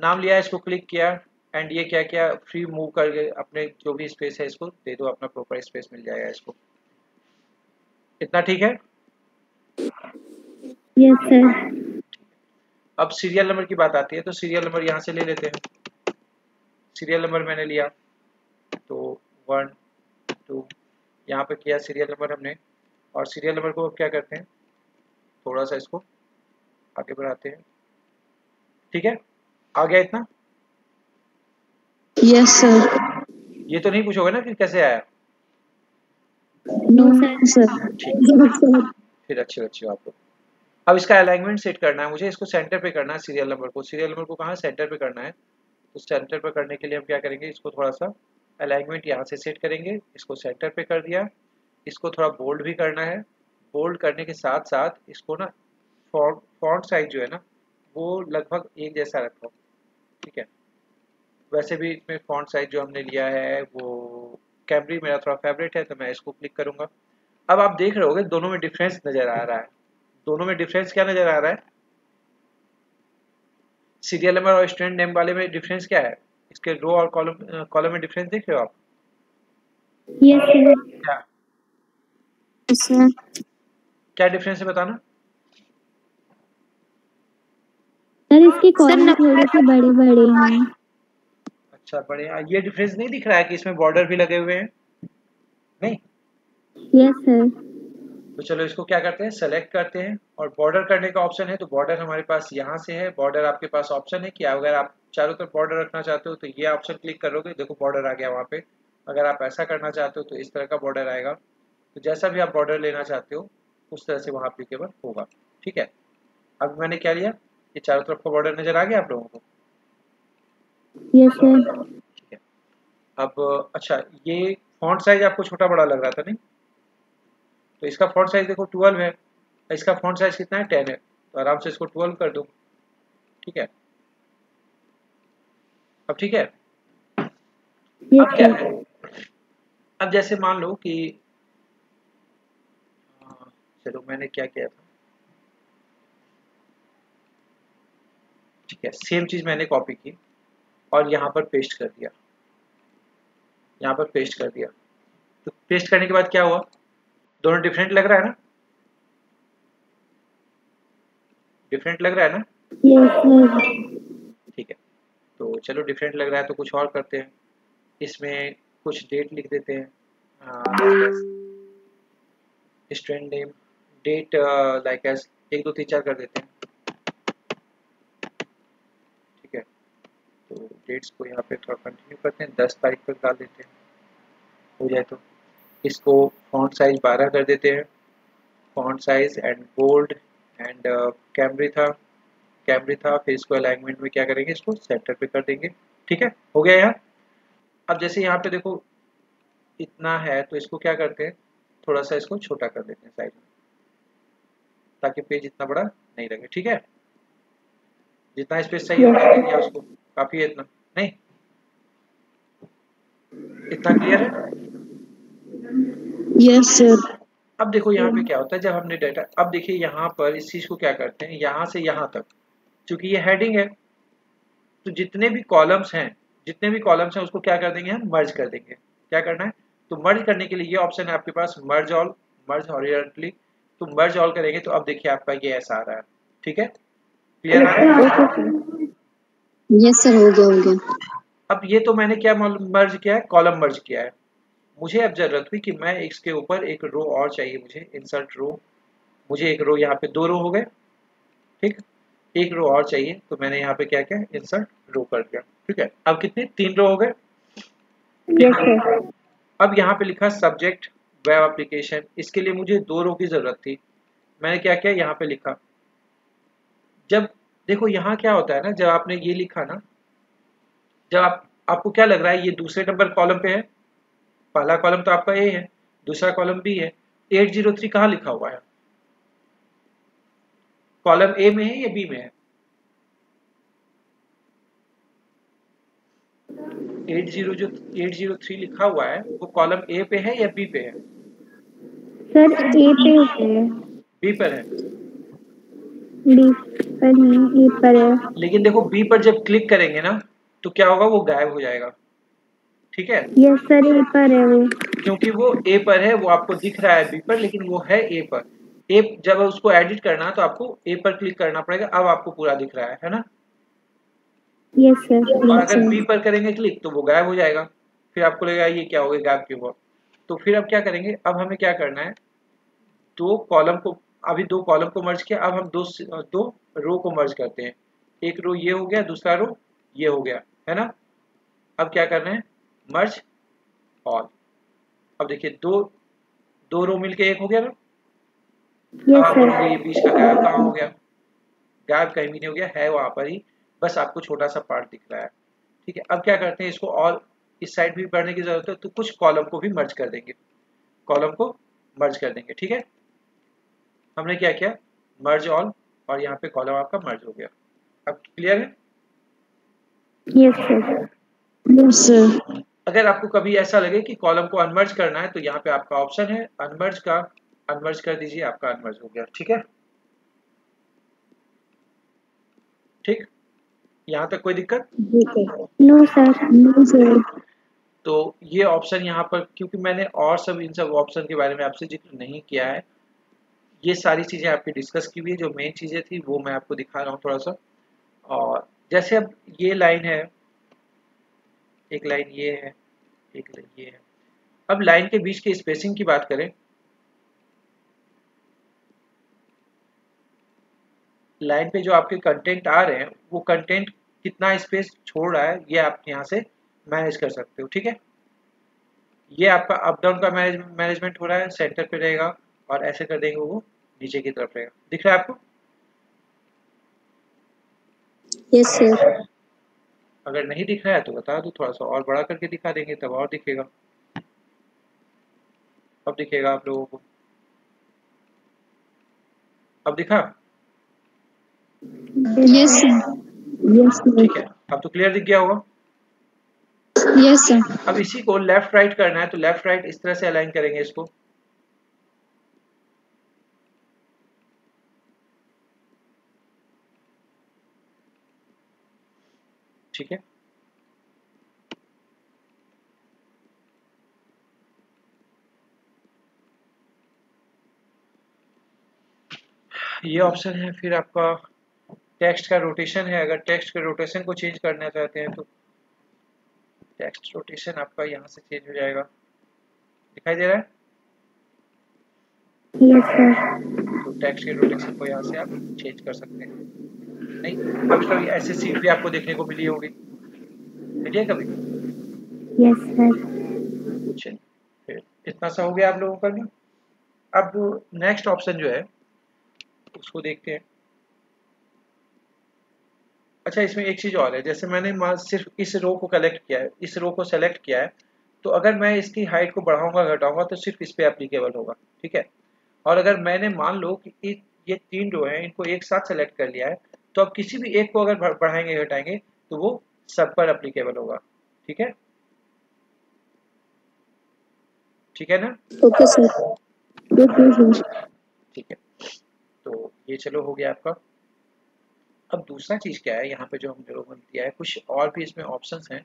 Speaker 1: नाम लिया इसको क्लिक किया एंड ये क्या किया फ्री मूव करके अपने जो भी स्पेस है इसको दे दो अपना प्रॉपर स्पेस मिल जाएगा इसको। इतना ठीक है?
Speaker 2: यस सर
Speaker 1: अब सीरियल नंबर की बात आती है तो सीरियल नंबर यहाँ से ले लेते हैं। सीरियल नंबर मैंने लिया तो वन टू यहाँ पे किया सीरियल नंबर हमने और सीरियल नंबर को अब क्या करते हैं? थोड़ा सा इसको आगे बढ़ाते हैं। ठीक है? आ गया इतना?
Speaker 2: यस सर
Speaker 1: ये तो नहीं पूछोगे ना कि कैसे आया?
Speaker 2: नो सर
Speaker 1: ठीक फिर अच्छे बच्चे हो आप लोग अब इसका अलाइनमेंट सेट करना है। मुझे इसको सेंटर पे करना है सीरियल नंबर को। सीरियल नंबर को कहाँ सेंटर पे करना है? तो सेंटर पे करने के लिए हम क्या करेंगे? इसको थोड़ा सा अलाइनमेंट यहाँ से सेट करेंगे। इसको सेंटर पे कर दिया। इसको थोड़ा बोल्ड भी करना है। बोल्ड करने के साथ साथ इसको ना फॉन्ट फॉन्ट साइज़ जो है ना वो लगभग एक जैसा रखो। ठीक है। वैसे भी इसमें फॉन्ट साइज़ जो हमने लिया है वो कैमरी मेरा थोड़ा फेवरेट है तो मैं इसको क्लिक करूँगा। अब आप देख रहे होगे दोनों में डिफरेंस नज़र आ रहा है। दोनों में डिफरेंस क्या नज़र आ रहा है? सीरियल नंबर और स्टूडेंट नेम वाले में डिफरेंस क्या है? इसके रो और कॉलम कॉलम में डिफरेंस देख रहे हो आप? क्या?
Speaker 2: सर
Speaker 1: क्या डिफरेंस है बताना?
Speaker 2: सर इसके कॉलम थोड़े से बड़े बड़े हैं।
Speaker 1: अच्छा बड़े हाँ, ये डिफरेंस नहीं दिख रहा है कि इसमें बॉर्डर भी लगे हुए हैं? नहीं?
Speaker 2: यस सर
Speaker 1: तो चलो इसको क्या करते हैं? सेलेक्ट करते हैं। और बॉर्डर करने का ऑप्शन है तो बॉर्डर हमारे पास यहाँ से है। बॉर्डर आपके पास ऑप्शन है कि अगर आप चारों तरफ़ बॉर्डर रखना चाहते हो तो ये ऑप्शन क्लिक करोगे। देखो बॉर्डर आ गया वहाँ पे। अगर आप ऐसा करना चाहते हो तो इस तरह का बॉर्डर आएगा। तो जैसा भी आप बॉर्डर लेना चाहते हो उस तरह से वहाँ अप्लीकेबल होगा। ठीक है? अब मैंने क्या लिया? ये चारों तरफ़ का बॉर्डर नज़र आ गया आप लोगों को?
Speaker 2: यस सर
Speaker 1: अब अच्छा ये फॉन्ट साइज़ आपको छोटा बड़ा लग रहा था नहीं? तो इसका फॉन्ट साइज़ देखो 12 है इसका फॉन्ट साइज़ कितना है? 10 है। तो आराम से इसको 12 कर दो। ठीक है? अब ठीक है? अब क्या है? अब जैसे मान लो कि हाँ, चलो मैंने क्या किया था? ठीक है सेम चीज़ मैंने कॉपी की और यहाँ पर पेस्ट कर दिया। यहाँ पर पेस्ट कर दिया। तो पेस्ट करने के बाद क्या हुआ? दोनों डिफरेंट लग रहा है ना? डिफरेंट लग रहा है ना? ठीक है तो चलो डिफरेंट लग रहा है तो कुछ और करते हैं। इसमें कुछ डेट लिख देते हैं। Student name date like as एक दो तीन चार कर देते हैं है तो डेट्स को यहाँ पे थोड़ा कंटिन्यू करते हैं। दस तारीख तक डाल देते हैं। हो जाए तो इसको फॉन्ट साइज़ बारह कर देते हैं। Font size and bold and Cambria था कैमरी था फिर इसको अलाइनमेंट में क्या करेंगे? इसको सेंटर पे कर देंगे। ठीक है? हो गया यहाँ? अब जैसे यहाँ पे देखो इतना है तो इसको क्या करते हैं? थोड़ा सा इसको छोटा कर देते हैं साइड में। ताकि पेज इतना बड़ा नहीं लगे। ठीक है? जितना स्पेस चाहिए उसको। काफ़ी है इतना। नहीं। इतना क्लियर है?
Speaker 2: यस सर
Speaker 1: अब देखो यहाँ पे क्या होता है जब हमने डाटा अब देखिए यहाँ पर इस चीज़ को क्या करते हैं यहाँ से यहाँ तक। क्योंकि ये हेडिंग है तो जितने भी कॉलम्स हैं जितने भी कॉलम्स हैं उसको क्या कर देंगे हम? मर्ज कर देंगे। क्या करना है? तो मर्ज करने के लिए ये ऑप्शन है आपके पास मर्ज ऑल मर्ज हॉरिजॉन्टली तो मर्ज ऑल करेंगे तो अब देखिए आपका ये ऐसा आ रहा है। ठीक है? क्लियर आ रहा है?
Speaker 2: यस सर हो गया हो गया।
Speaker 1: अब ये तो मैंने क्या मर्ज किया है? कॉलम मर्ज किया है। मुझे अब ज़रूरत हुई कि मैं इसके ऊपर एक रो और चाहिए मुझे। इंसर्ट रो मुझे एक रो यहाँ पे दो रो हो गए। ठीक? एक रो और चाहिए। तो मैंने यहाँ पे क्या किया? इंसर्ट रो कर दिया। ठीक है? अब कितने? तीन रो हो गए।
Speaker 2: यस सर
Speaker 1: अब यहाँ पे लिखा सब्जेक्ट वेब एप्लीकेशन इसके लिए मुझे दो रो की ज़रूरत थी। मैंने क्या किया? यहाँ पे लिखा। जब देखो यहाँ क्या होता है ना जब आपने ये लिखा ना जब आप आपको क्या लग रहा है ये दूसरे नंबर कॉलम पे है? पहला कॉलम तो आपका ए है दूसरा कॉलम बी है। 803 कहाँ लिखा हुआ है? कॉलम ए में है या बी में है? 80 जो 803 लिखा हुआ है वो कॉलम ए पे है या बी पे है?
Speaker 2: सर ए पे है।
Speaker 1: बी पर है।
Speaker 2: बी पर नहीं ए पर है।
Speaker 1: लेकिन देखो बी पर जब क्लिक करेंगे ना तो क्या होगा? वो गायब हो जाएगा। ठीक है?
Speaker 2: यस सर ए पर है वो।
Speaker 1: क्योंकि वो ए पर है वो आपको दिख रहा है बी पर लेकिन वो है ए पर। ए जब उसको एडिट करना है तो आपको ए पर क्लिक करना पड़ेगा। अब आपको पूरा दिख रहा है है ना?
Speaker 2: यस सर
Speaker 1: और अगर बी पर करेंगे क्लिक तो वो गायब हो जाएगा। फिर आपको लगेगा ये क्या हो गया? गायब क्यों हुआ? तो फिर अब क्या करेंगे? अब हमें क्या करना है? दो कॉलम को अभी दो कॉलम को मर्ज किया अब हम दो दो रो को मर्ज करते हैं। एक रो ये हो गया दूसरा रो ये हो गया है ना? अब क्या करना है? मर्ज ऑल अब देखिए दो दो रो मिलके एक हो गया ना? ये बीच का गायब कहाँ हो गया? गायब कहीं भी नहीं हो गया है वहाँ पर ही बस आपको छोटा सा पार्ट दिख रहा है। ठीक है अब क्या करते हैं इसको और इस साइड भी बढ़ने की ज़रूरत है तो कुछ कॉलम को भी मर्ज कर देंगे। कॉलम को मर्ज कर देंगे ठीक है? हमने क्या किया? मर्ज ऑल और यहाँ पे कॉलम आपका मर्ज हो गया। अब क्लियर है?
Speaker 2: यस सर यस सर
Speaker 1: अगर आपको कभी ऐसा लगे कि कॉलम को अनमर्ज करना है तो यहाँ पे आपका ऑप्शन है अनमर्ज का अनमर्ज कर दीजिए आपका अनमर्ज हो गया। ठीक है? ठीक? यहाँ तक कोई दिक्कत?
Speaker 2: नो सर नो सर
Speaker 1: तो ये ऑप्शन यहाँ पर क्योंकि मैंने और सब इन सब ऑप्शन के बारे में आपसे ज़िक्र नहीं किया है ये सारी चीज़ें आपकी डिस्कस की हुई है। जो मेन चीज़ें थी, वो मैं आपको दिखा रहा हूँ थोड़ा सा और जैसे अब ये लाइन है, एक लाइन ये है, एक लाइन ये है। अब लाइन के बीच की स्पेसिंग की बात करें। लाइन पे जो आपके कंटेंट आ रहे हैं, वो कंटेंट कितना स्पेस छोड़ रहा है, ये आप यहाँ से मैनेज कर सकते हो, ठीक है? ये आपका अप डाउन का मैनेजमेंट हो रहा है सेंटर पे रहेगा और ऐसे कर देंगे वो। नीचे की तरफ़ रहेगा। दिख रहा है आपको?
Speaker 2: यस सर
Speaker 1: अगर नहीं दिख रहा है तो बता दो थोड़ा सा और बड़ा करके दिखा देंगे तब और दिखेगा। अब दिखेगा आप लोगों को। अब दिखा?
Speaker 2: यस यस
Speaker 1: ठीक है। अब तो क्लियर दिख गया होगा।
Speaker 2: यस सर
Speaker 1: अब इसी को लेफ़्ट राइट करना है तो लेफ़्ट राइट इस तरह से अलाइन करेंगे इसको। ठीक है? ये ऑप्शन है फिर आपका टेक्स्ट का रोटेशन है। अगर टेक्स्ट के रोटेशन को चेंज करना चाहते हैं तो टेक्स्ट रोटेशन आपका यहाँ से चेंज हो जाएगा। दिखाई दे रहा है?
Speaker 2: यस सर
Speaker 1: तो टेक्स्ट के रोटेशन को यहाँ से आप चेंज कर सकते हैं। नहीं कभी कभी ऐसी सीट भी आपको देखने को मिली होगी। मिली है कभी?
Speaker 2: यस सर
Speaker 1: चलिए इतना सा हो गया आप लोगों का भी। अब नेक्स्ट ऑप्शन जो है उसको देखते हैं। अच्छा इसमें एक चीज़ और है जैसे मैंने सिर्फ़ इस रो को कलेक्ट किया है इस रो को सेलेक्ट किया है तो अगर मैं इसकी हाइट को बढ़ाऊँगा घटाऊँगा तो सिर्फ़ इस पे एप्लीकेबल होगा ठीक है? और अगर मैंने मान लो कि ये तीन रो हैं इनको एक साथ सेलेक्ट कर लिया है तो आप किसी भी एक को अगर बढ़ाएँगे घटाएँगे तो वो सब पर अप्लीकेबल होगा। ठीक है? ठीक है ना?
Speaker 2: ओके सर
Speaker 1: ठीक है। तो ये चलो हो गया आपका। अब दूसरा चीज़ क्या है? यहाँ पे जो हम लोगों ने दिया है कुछ और भी इसमें ऑप्शन हैं।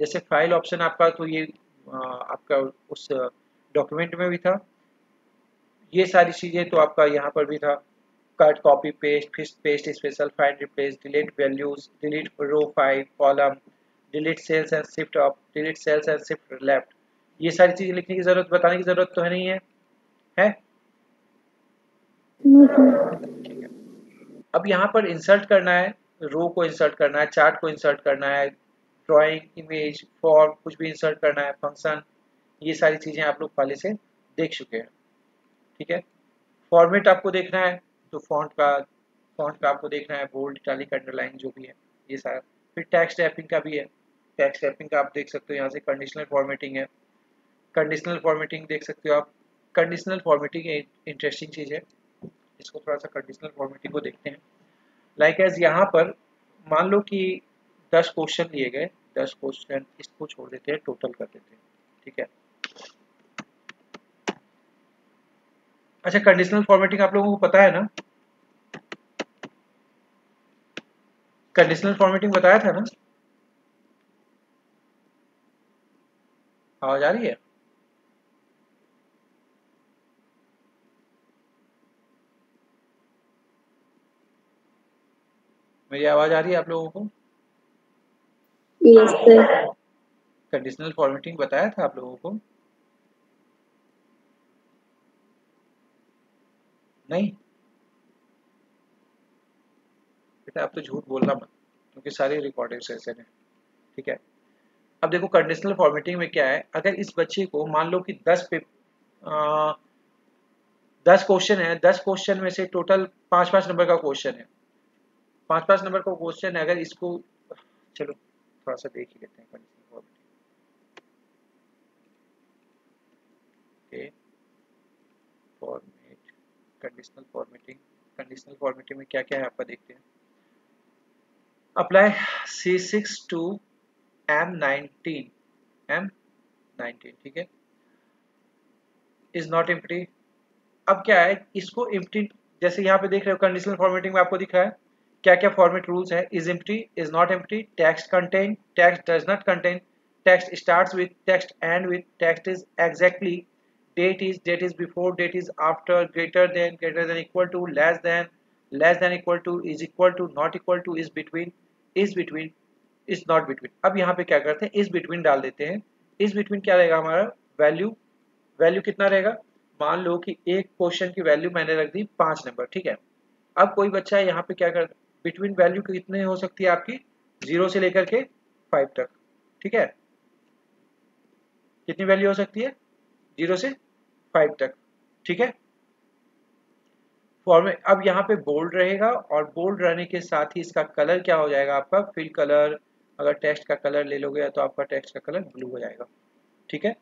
Speaker 1: जैसे फ़ाइल ऑप्शन आपका तो ये आपका उस डॉक्यूमेंट में भी था। ये सारी चीज़ें तो आपका यहाँ पर भी था। कट कॉपी पेस्ट फिर paste special file replace delete values delete row file column delete cells and shift up delete cells and shift left ये सारी चीज़ें लिखने की ज़रूरत, बताने की ज़रूरत तो है नहीं है? है? अब यहाँ पर इंसर्ट करना है रो को इंसर्ट करना है चार्ट को इंसर्ट करना है ड्राइंग इमेज फॉर्म कुछ भी इंसर्ट करना है फ़ंक्शन ये सारी चीज़ें आप लोग पहले से देख चुके हैं। ठीक है? फॉर्मेट आपको देखना है। तो फॉन्ट का फॉन्ट का आपको देखना है बोल्ड इटालिक अंडरलाइन जो भी है, ये सारा। फिर टैक्स टैपिंग का भी है। टैक्स टैपिंग का आप देख सकते हो, यहाँ से कंडीशनल फॉर्मेटिंग है। कंडीशनल फॉर्मेटिंग देख सकते हो आप। कंडीशनल फॉर्मेटिंग इंटरेस्टिंग चीज़ है। इसको थोड़ा सा कंडीशनल फॉर्मेटिंग को देखते हैं। लाइक एज यहाँ पर, मान लो कि दस क्वेश्चन लिए गए। दस क्वेश्चन इसको छोड़ देते हैं टोटल कर देते हैं। ठीक है? अच्छा कंडीशनल फॉर्मेटिंग आप लोगों को पता है ना? कंडीशनल फॉर्मेटिंग बताया था ना? आवाज़ आ रही है? मेरी आवाज़ आ रही है आप लोगों को? कंडीशनल फॉर्मेटिंग बताया था आप लोगों को? नहीं। बेटा, आप तो झूठ बोलना मत, क्योंकि सारी रिकॉर्डिंग सेशन है, ठीक है? अब देखो कंडीशनल फॉर्मेटिंग में क्या है? अगर इस बच्चे को मान लो कि दस पे दस क्वेश्चन है, दस क्वेश्चन में से टोटल पाँच पाँच नंबर का क्वेश्चन है। पाँच पाँच नंबर का क्वेश्चन है, अगर इसको, चलो, थोड़ा सा देख ही लेते हैं conditional formatting format conditional formatting conditional formatting में क्या क्या है आपका देखते हैं? Apply C six to M nineteen M nineteen ठीक है? इज़ नॉट एम्प्टी अब क्या है, इसको एम्प्टी जैसे यहाँ पे देख रहे हो कंडीशनल फॉर्मेटिंग में आपको दिख रहा है क्या क्या फॉर्मेट रूल्स है? Is empty is not empty text contain text does not contain text starts with text end with text is exactly date is date is before date is after greater than greater than equal to less than less than equal to is equal to not equal to is between is between is not between अब यहाँ पे क्या करते हैं is between डाल देते हैं is between क्या रहेगा हमारा वैल्यू वैल्यू कितना रहेगा मान लो कि एक क्वेश्चन की वैल्यू मैंने रख दी पाँच नंबर ठीक है अब कोई बच्चा यहाँ पे क्या कर बिटवीन वैल्यू कितने हो सकती है आपकी ज़ीरो से लेकर के फाइव तक ठीक है कितनी वैल्यू हो सकती है ज़ीरो से फाइव तक ठीक है? फॉर्मेट अब यहाँ पे बोल्ड रहेगा और बोल्ड रहने के साथ ही इसका कलर क्या हो जाएगा आपका? फिल कलर अगर टेक्स्ट का कलर ले लोगे तो आपका टेक्स्ट का कलर ब्लू हो जाएगा ठीक है?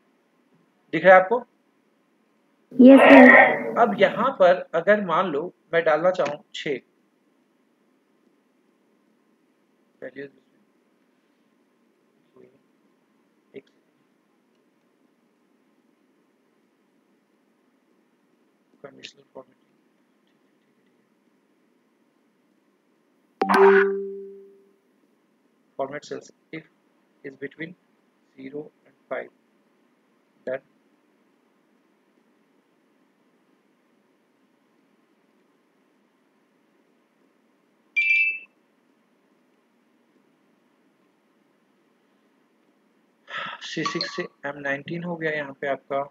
Speaker 1: दिख रहा है आपको?
Speaker 2: यस सर
Speaker 1: अब यहाँ पर अगर मान लो मैं डालना चाहूँ छ format cells if is between 0 and 5 then C six से एम नाइनटीन हो गया यहाँ पे आपका।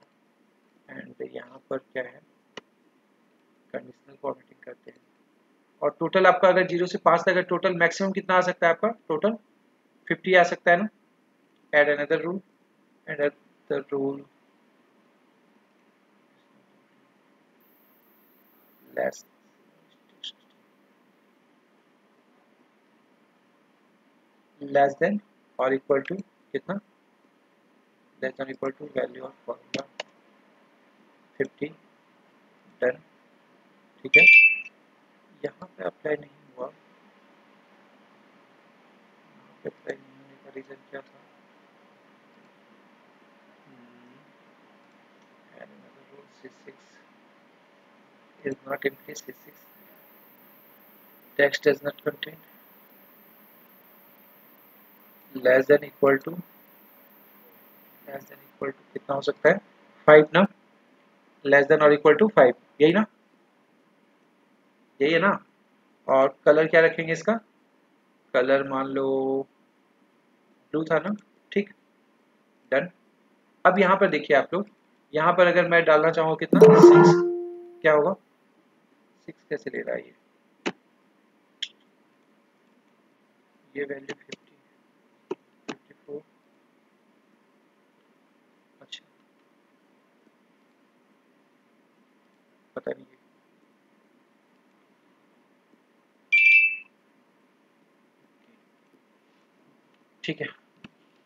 Speaker 1: एंड यहाँ पर क्या है? कंडीशनल फॉर्मेटिंग करते हैं। और टोटल आपका अगर ज़ीरो से पाँच तक टोटल मैक्सिमम कितना आ सकता है आपका? टोटल फिफ्टी आ सकता है ना? Add another rule add another rule less less than और इक्वल टू कितना? Less than equal to value of formula fifty done ठीक है? यहाँ पे अप्लाई नहीं हुआ यहाँ पे अप्लाई नहीं होने का रीज़न क्या था and another rule C6 is not in place C6 text does not contain less than equal to less than equal to कितना हो सकता है फाइव ना लेस देन और इक्वल टू फाइव यही ना यही है ना? और कलर क्या रखेंगे इसका? कलर मान लो ब्लू था ना? ठीक। डन अब यहाँ पर देखिए आप लोग। यहाँ पर अगर मैं डालना चाहूँगा कितना? सिक्स क्या होगा? सिक्स कैसे ले रहा है ये? ये वैल्यू फिफ्टी फोर अच्छा पता नहीं ठीक है।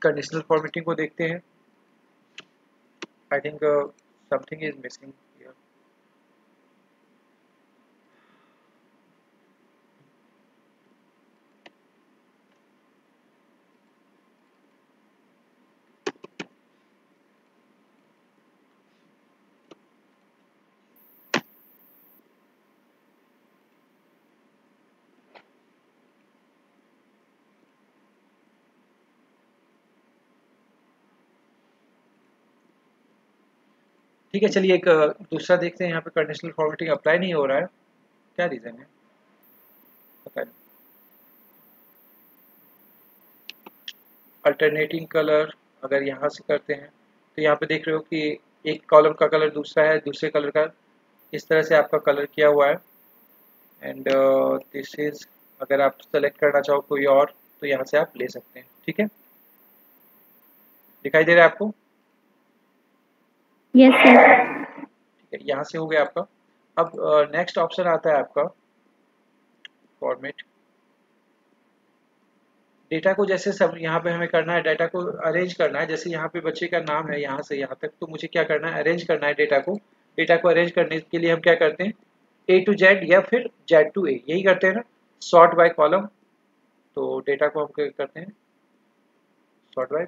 Speaker 1: कंडीशनल फॉर्मेटिंग को देखते हैं। I think something is missing ठीक है, चलिए एक, दूसरा देखते हैं यहाँ पे कंडीशनल फॉर्मेटिंग अप्लाई नहीं हो रहा है। क्या रीज़न है? पता नहीं। अल्टरनेटिंग कलर अगर यहाँ से करते हैं तो यहाँ पे देख रहे हो कि एक कॉलम का कलर दूसरा है, दूसरे कलर का इस तरह से आपका कलर किया हुआ है। एंड दिस इज़ अगर आप सेलेक्ट करना चाहो कोई और तो यहाँ से आप ले सकते हैं, ठीक है? दिखाई दे रहा है आपको?
Speaker 2: यस
Speaker 1: ठीक यहाँ से हो गया आपका। अब नेक्स्ट uh, ऑप्शन आता है आपका। फॉर्मेट डेटा को जैसे सब यहाँ पे हमें करना है डेटा को अरेंज करना है जैसे यहाँ पे बच्चे का नाम है यहाँ से यहाँ तक तो मुझे क्या करना है अरेंज करना है डेटा को। डेटा को अरेंज करने के लिए हम क्या करते हैं? ए टू जेड या फिर जेड टू ए यही करते हैं ना? सॉर्ट बाय कॉलम तो डेटा को हम क्या करते हैं? सॉर्ट बाय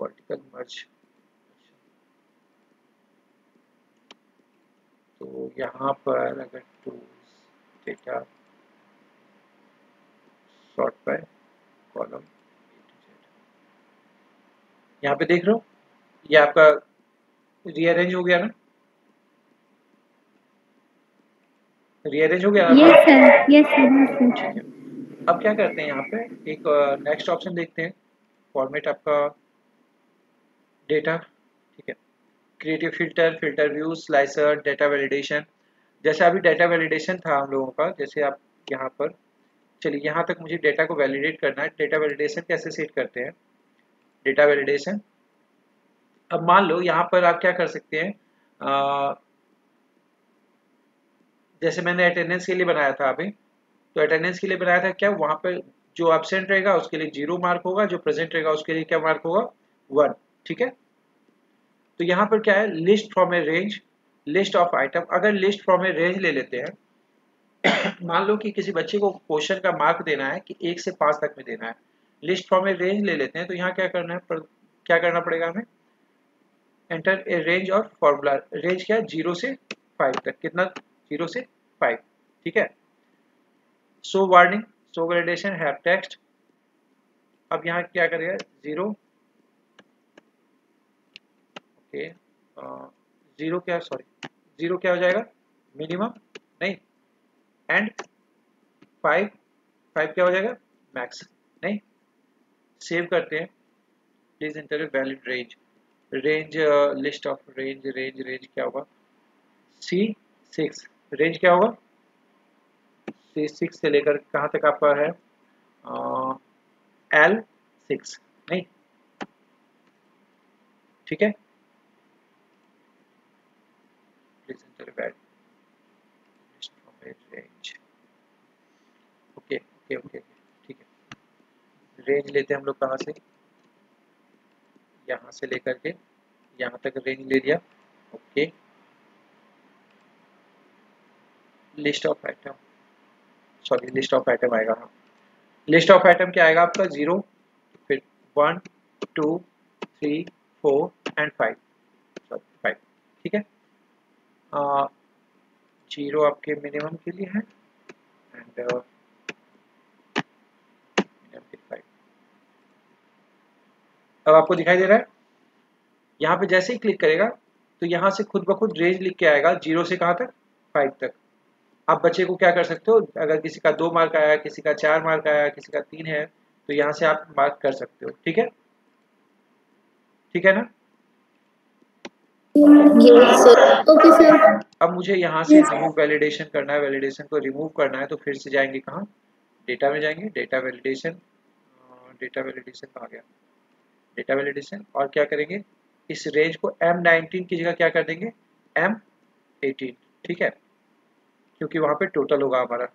Speaker 1: वर्टिकल मर्ज तो यहाँ पर अगर tools data sort by column यहाँ पे देख रहे हो? ये आपका रीअरेंज हो गया ना? रीअरेंज हो गया
Speaker 2: यस सर यस सर
Speaker 1: अब क्या करते हैं यहाँ पे? एक नेक्स्ट ऑप्शन देखते हैं। फॉर्मेट आपका डेटा ठीक है? Creative filter filter view slicer data validation जैसे अभी डेटा वैलिडेशन था हम लोगों का, जैसे आप यहाँ पर, चलिए यहाँ तक मुझे डेटा को वैलिडेट करना है। डेटा वैलिडेशन कैसे सेट करते हैं? डेटा वैलिडेशन अब मान लो यहाँ पर आप क्या कर सकते हैं जैसे मैंने अटेंडेंस के लिए बनाया था अभी तो अटेंडेंस के लिए बनाया था क्या? वहाँ पर जो एबसेंट रहेगा, उसके लिए ज़ीरो मार्क होगा, जो प्रेजेंट रहेगा, उसके लिए क्या मार्क होगा? वन ठीक है? तो यहाँ पर क्या है? List from a range list of item अगर लिस्ट फ्रॉम ए रेंज ले लेते हैं (coughs) मान लो कि किसी बच्चे को क्वेश्चन का मार्क देना है कि एक से पाँच तक में देना है। लिस्ट फ्रॉम ए रेंज ले लेते हैं तो यहाँ क्या करना है? पर, क्या करना पड़ेगा हमें? एंटर ए रेंज और फॉर्मूला रेंज क्या है? ज़ीरो से फाइव तक। कितना? ज़ीरो से फाइव ठीक है? सो वार्निंग सो क्या करेगा? ज़ीरो ओके ज़ीरो क्या सॉरी ज़ीरो क्या हो जाएगा? मिनिमम नहीं. एंड फाइव फाइव क्या हो जाएगा? मैक्स नहीं. सेव करते हैं. Please enter valid range range list of range range range क्या होगा? सी सिक्स रेंज क्या होगा? सी सिक्स से लेकर कहाँ तक आपका है? एल सिक्स नहीं. ठीक है? Enter valid range okay okay okay ठीक है। रेंज लेते हैं हम लोग कहाँ से? यहाँ से लेकर के, यहाँ तक रेंज ले लिया। Okay list of item sorry list of item आएगा हाँ। लिस्ट ऑफ़ आइटम क्या आएगा आपका? ज़ीरो फिर one two three four and five sorry five ठीक है? ज़ीरो आपके मिनिमम के लिए है। एंड अब आपको दिखाई दे रहा है। यहाँ पे जैसे ही क्लिक करेगा तो यहाँ से खुद ब खुद रेंज लिख के आएगा, ज़ीरो से कहाँ तक? फाइव तक। आप बच्चे को क्या कर सकते हो? अगर किसी का दो मार्क आया, किसी का चार मार्क आया, किसी का तीन है तो यहाँ से आप मार्क कर सकते हो। ठीक है? ठीक है ना?
Speaker 2: ओके सर
Speaker 1: अब मुझे यहाँ से रिमूव वैलिडेशन करना है वैलिडेशन को रिमूव करना है तो फिर से जाएँगे कहाँ? डेटा में जाएँगे डेटा वैलिडेशन डेटा वैलिडेशन कहाँ गया? डेटा वैलिडेशन और क्या करेंगे? इस रेंज को M19 की जगह क्या कर देंगे? M18 ठीक है? क्योंकि वहाँ पे टोटल होगा हमारा।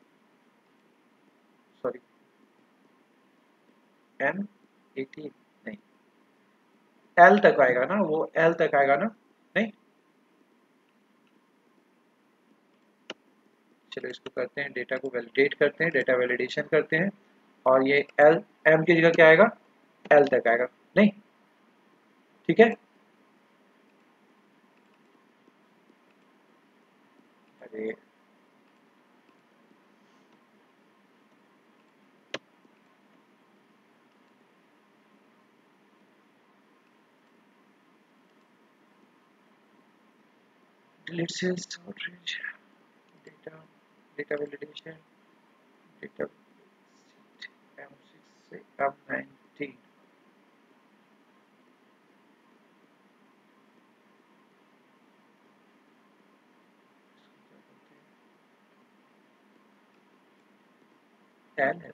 Speaker 1: सॉरी एम एटी नहीं। एल तक आएगा ना? वो एल तक आएगा ना नहीं चलो इसको करते हैं डेटा को वैलिडेट करते हैं डेटा वैलिडेशन करते हैं और ये एल एम की जगह क्या आएगा? एल तक आएगा, नहीं? ठीक है? अरे। Cells storage data data validation data m6 m19 L है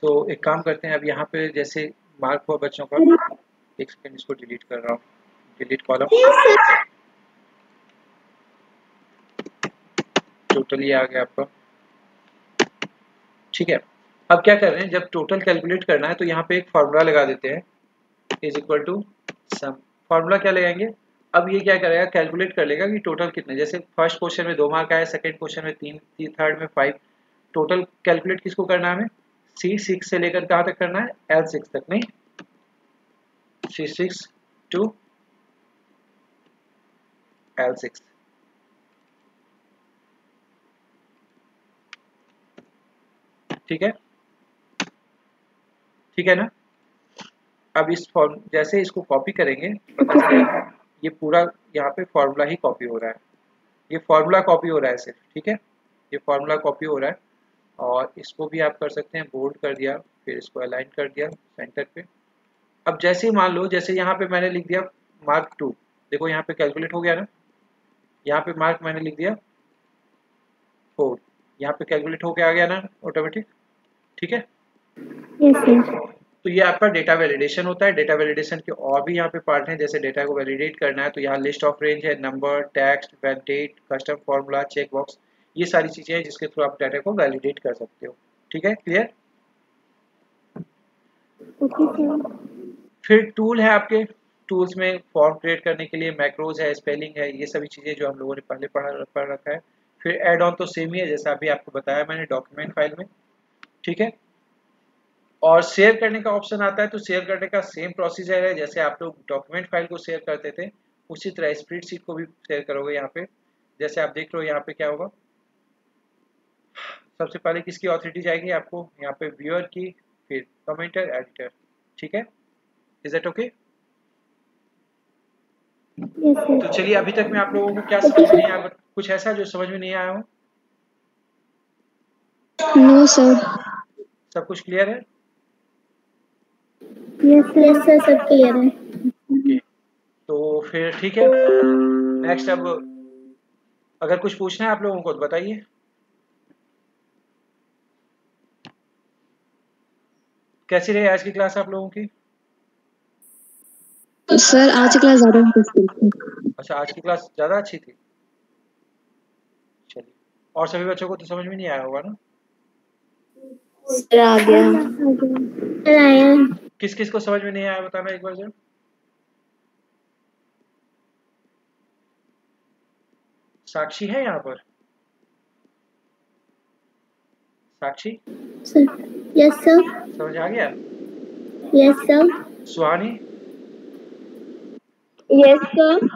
Speaker 1: तो एक काम करते हैं, अब यहाँ पे जैसे मार्क हुआ बच्चों का, एक सेकंड इसको डिलीट कर रहा हूँ। डिलीट कॉलम टोटली आ गया आपका। ठीक है। अब क्या कर रहे हैं, जब टोटल कैलकुलेट करना है तो यहाँ पे एक फार्मूला लगा देते हैं। Is equal to sum formula क्या लगाएँगे? अब ये क्या करेगा? कैलकुलेट कर लेगा कि टोटल कितने, जैसे फ़र्स्ट क्वेश्चन में दो मार्क आए सेकंड क्वेश्चन में तीन थर्ड में फाइव टोटल कैलकुलेट किसको करना है सी सिक्स से लेकर कहाँ तक करना है? एल सिक्स तक, नहीं? C six to L six ठीक है? ठीक है ना? अब इस फॉर्म जैसे इसको कॉपी करेंगे, पता ये पूरा यहाँ पे फॉर्मूला ही कॉपी हो रहा है। ये फॉर्मूला कॉपी हो रहा है सिर्फ़, ठीक है? ये फॉर्मूला कॉपी हो रहा है और इसको भी आप कर सकते हैं बोल्ड कर दिया, फिर इसको अलाइन कर दिया सेंटर पे। अब जैसे ही मान लो, जैसे यहाँ पे मैंने लिख दिया मार्क टू देखो यहाँ पे कैलकुलेट हो गया ना? यहाँ पे मार्क मैंने लिख दिया फोर यहाँ पे कैलकुलेट होके आ गया ना ऑटोमेटिक ठीक है?
Speaker 2: सर
Speaker 1: तो ये आपका डेटा वैलिडेशन होता है। डेटा वैलिडेशन के और भी यहाँ पे पार्ट हैं जैसे डेटा को वैलिडेट करना है तो यहाँ लिस्ट ऑफ़ रेंज है number text validate custom formula check box ये सारी चीज़ें हैं जिसके थ्रू आप डाटा को वैलिडेट कर सकते हो। ठीक है? क्लियर फिर टूल है आपके। टूल्स में फॉर्म क्रिएट करने के लिए मैक्रोज है स्पेलिंग है ये सभी चीज़ें जो हम लोगों ने पहले पढ़ा पढ़ रखा है। फिर एड ऑन तो सेम ही है जैसा अभी आपको बताया मैंने डॉक्यूमेंट फ़ाइल में। ठीक है? और शेयर करने का ऑप्शन आता है तो शेयर करने का सेम प्रोसीजर है जैसे आप लोग डॉक्यूमेंट फ़ाइल को शेयर करते थे उसी तरह स्प्रीड शीट को भी शेयर करोगे यहाँ पे। जैसे आप देख रहे हो यहाँ पे क्या होगा। सबसे पहले किसकी ऑथोरिटी जाएगी आपको? यहाँ पे व्यूअर की फिर कमेंटर एडिटर ठीक है? इज़ दैट ओके तो चलिए अभी तक मैं आप लोगों को क्या समझ नहीं आया कुछ ऐसा जो समझ में नहीं आया हो?
Speaker 2: नो सर
Speaker 1: सब कुछ क्लियर है?
Speaker 2: यस सर सर सब क्लियर है।
Speaker 1: ओके तो फिर ठीक है। नेक्स्ट अब अगर कुछ पूछना है आप लोगों को तो बताइए। कैसी रही आज की क्लास आप लोगों की?
Speaker 2: सर आज की क्लास ज़्यादा
Speaker 1: अच्छा आज की क्लास ज़्यादा अच्छी थी? चलिए। और सभी बच्चों को तो समझ में नहीं आया होगा ना?
Speaker 2: सर आ गया।
Speaker 1: किस किस को समझ में नहीं आया बताना एक बार जरा। साक्षी है यहाँ पर। साक्षी?
Speaker 2: यस सर
Speaker 1: समझ आ गया?
Speaker 2: Yes sir
Speaker 1: Suhani?
Speaker 2: Yes sir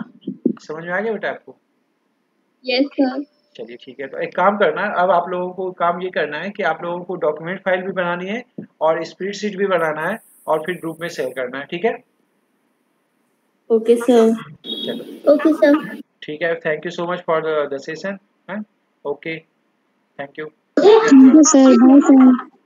Speaker 1: समझ में आ गया बेटा आपको?
Speaker 2: यस सर
Speaker 1: चलिए ठीक है तो एक काम करना है अब आप लोगों को काम ये करना है कि आप लोगों को डॉक्यूमेंट फ़ाइल भी बनानी है और स्प्रेड शीट भी बनाना है। और फिर ग्रुप में शेयर करना है ठीक है?
Speaker 2: ओके सर
Speaker 1: चलो।
Speaker 2: ओके सर
Speaker 1: ठीक है thank you so much for the session okay thank you
Speaker 2: thank you sir bye sir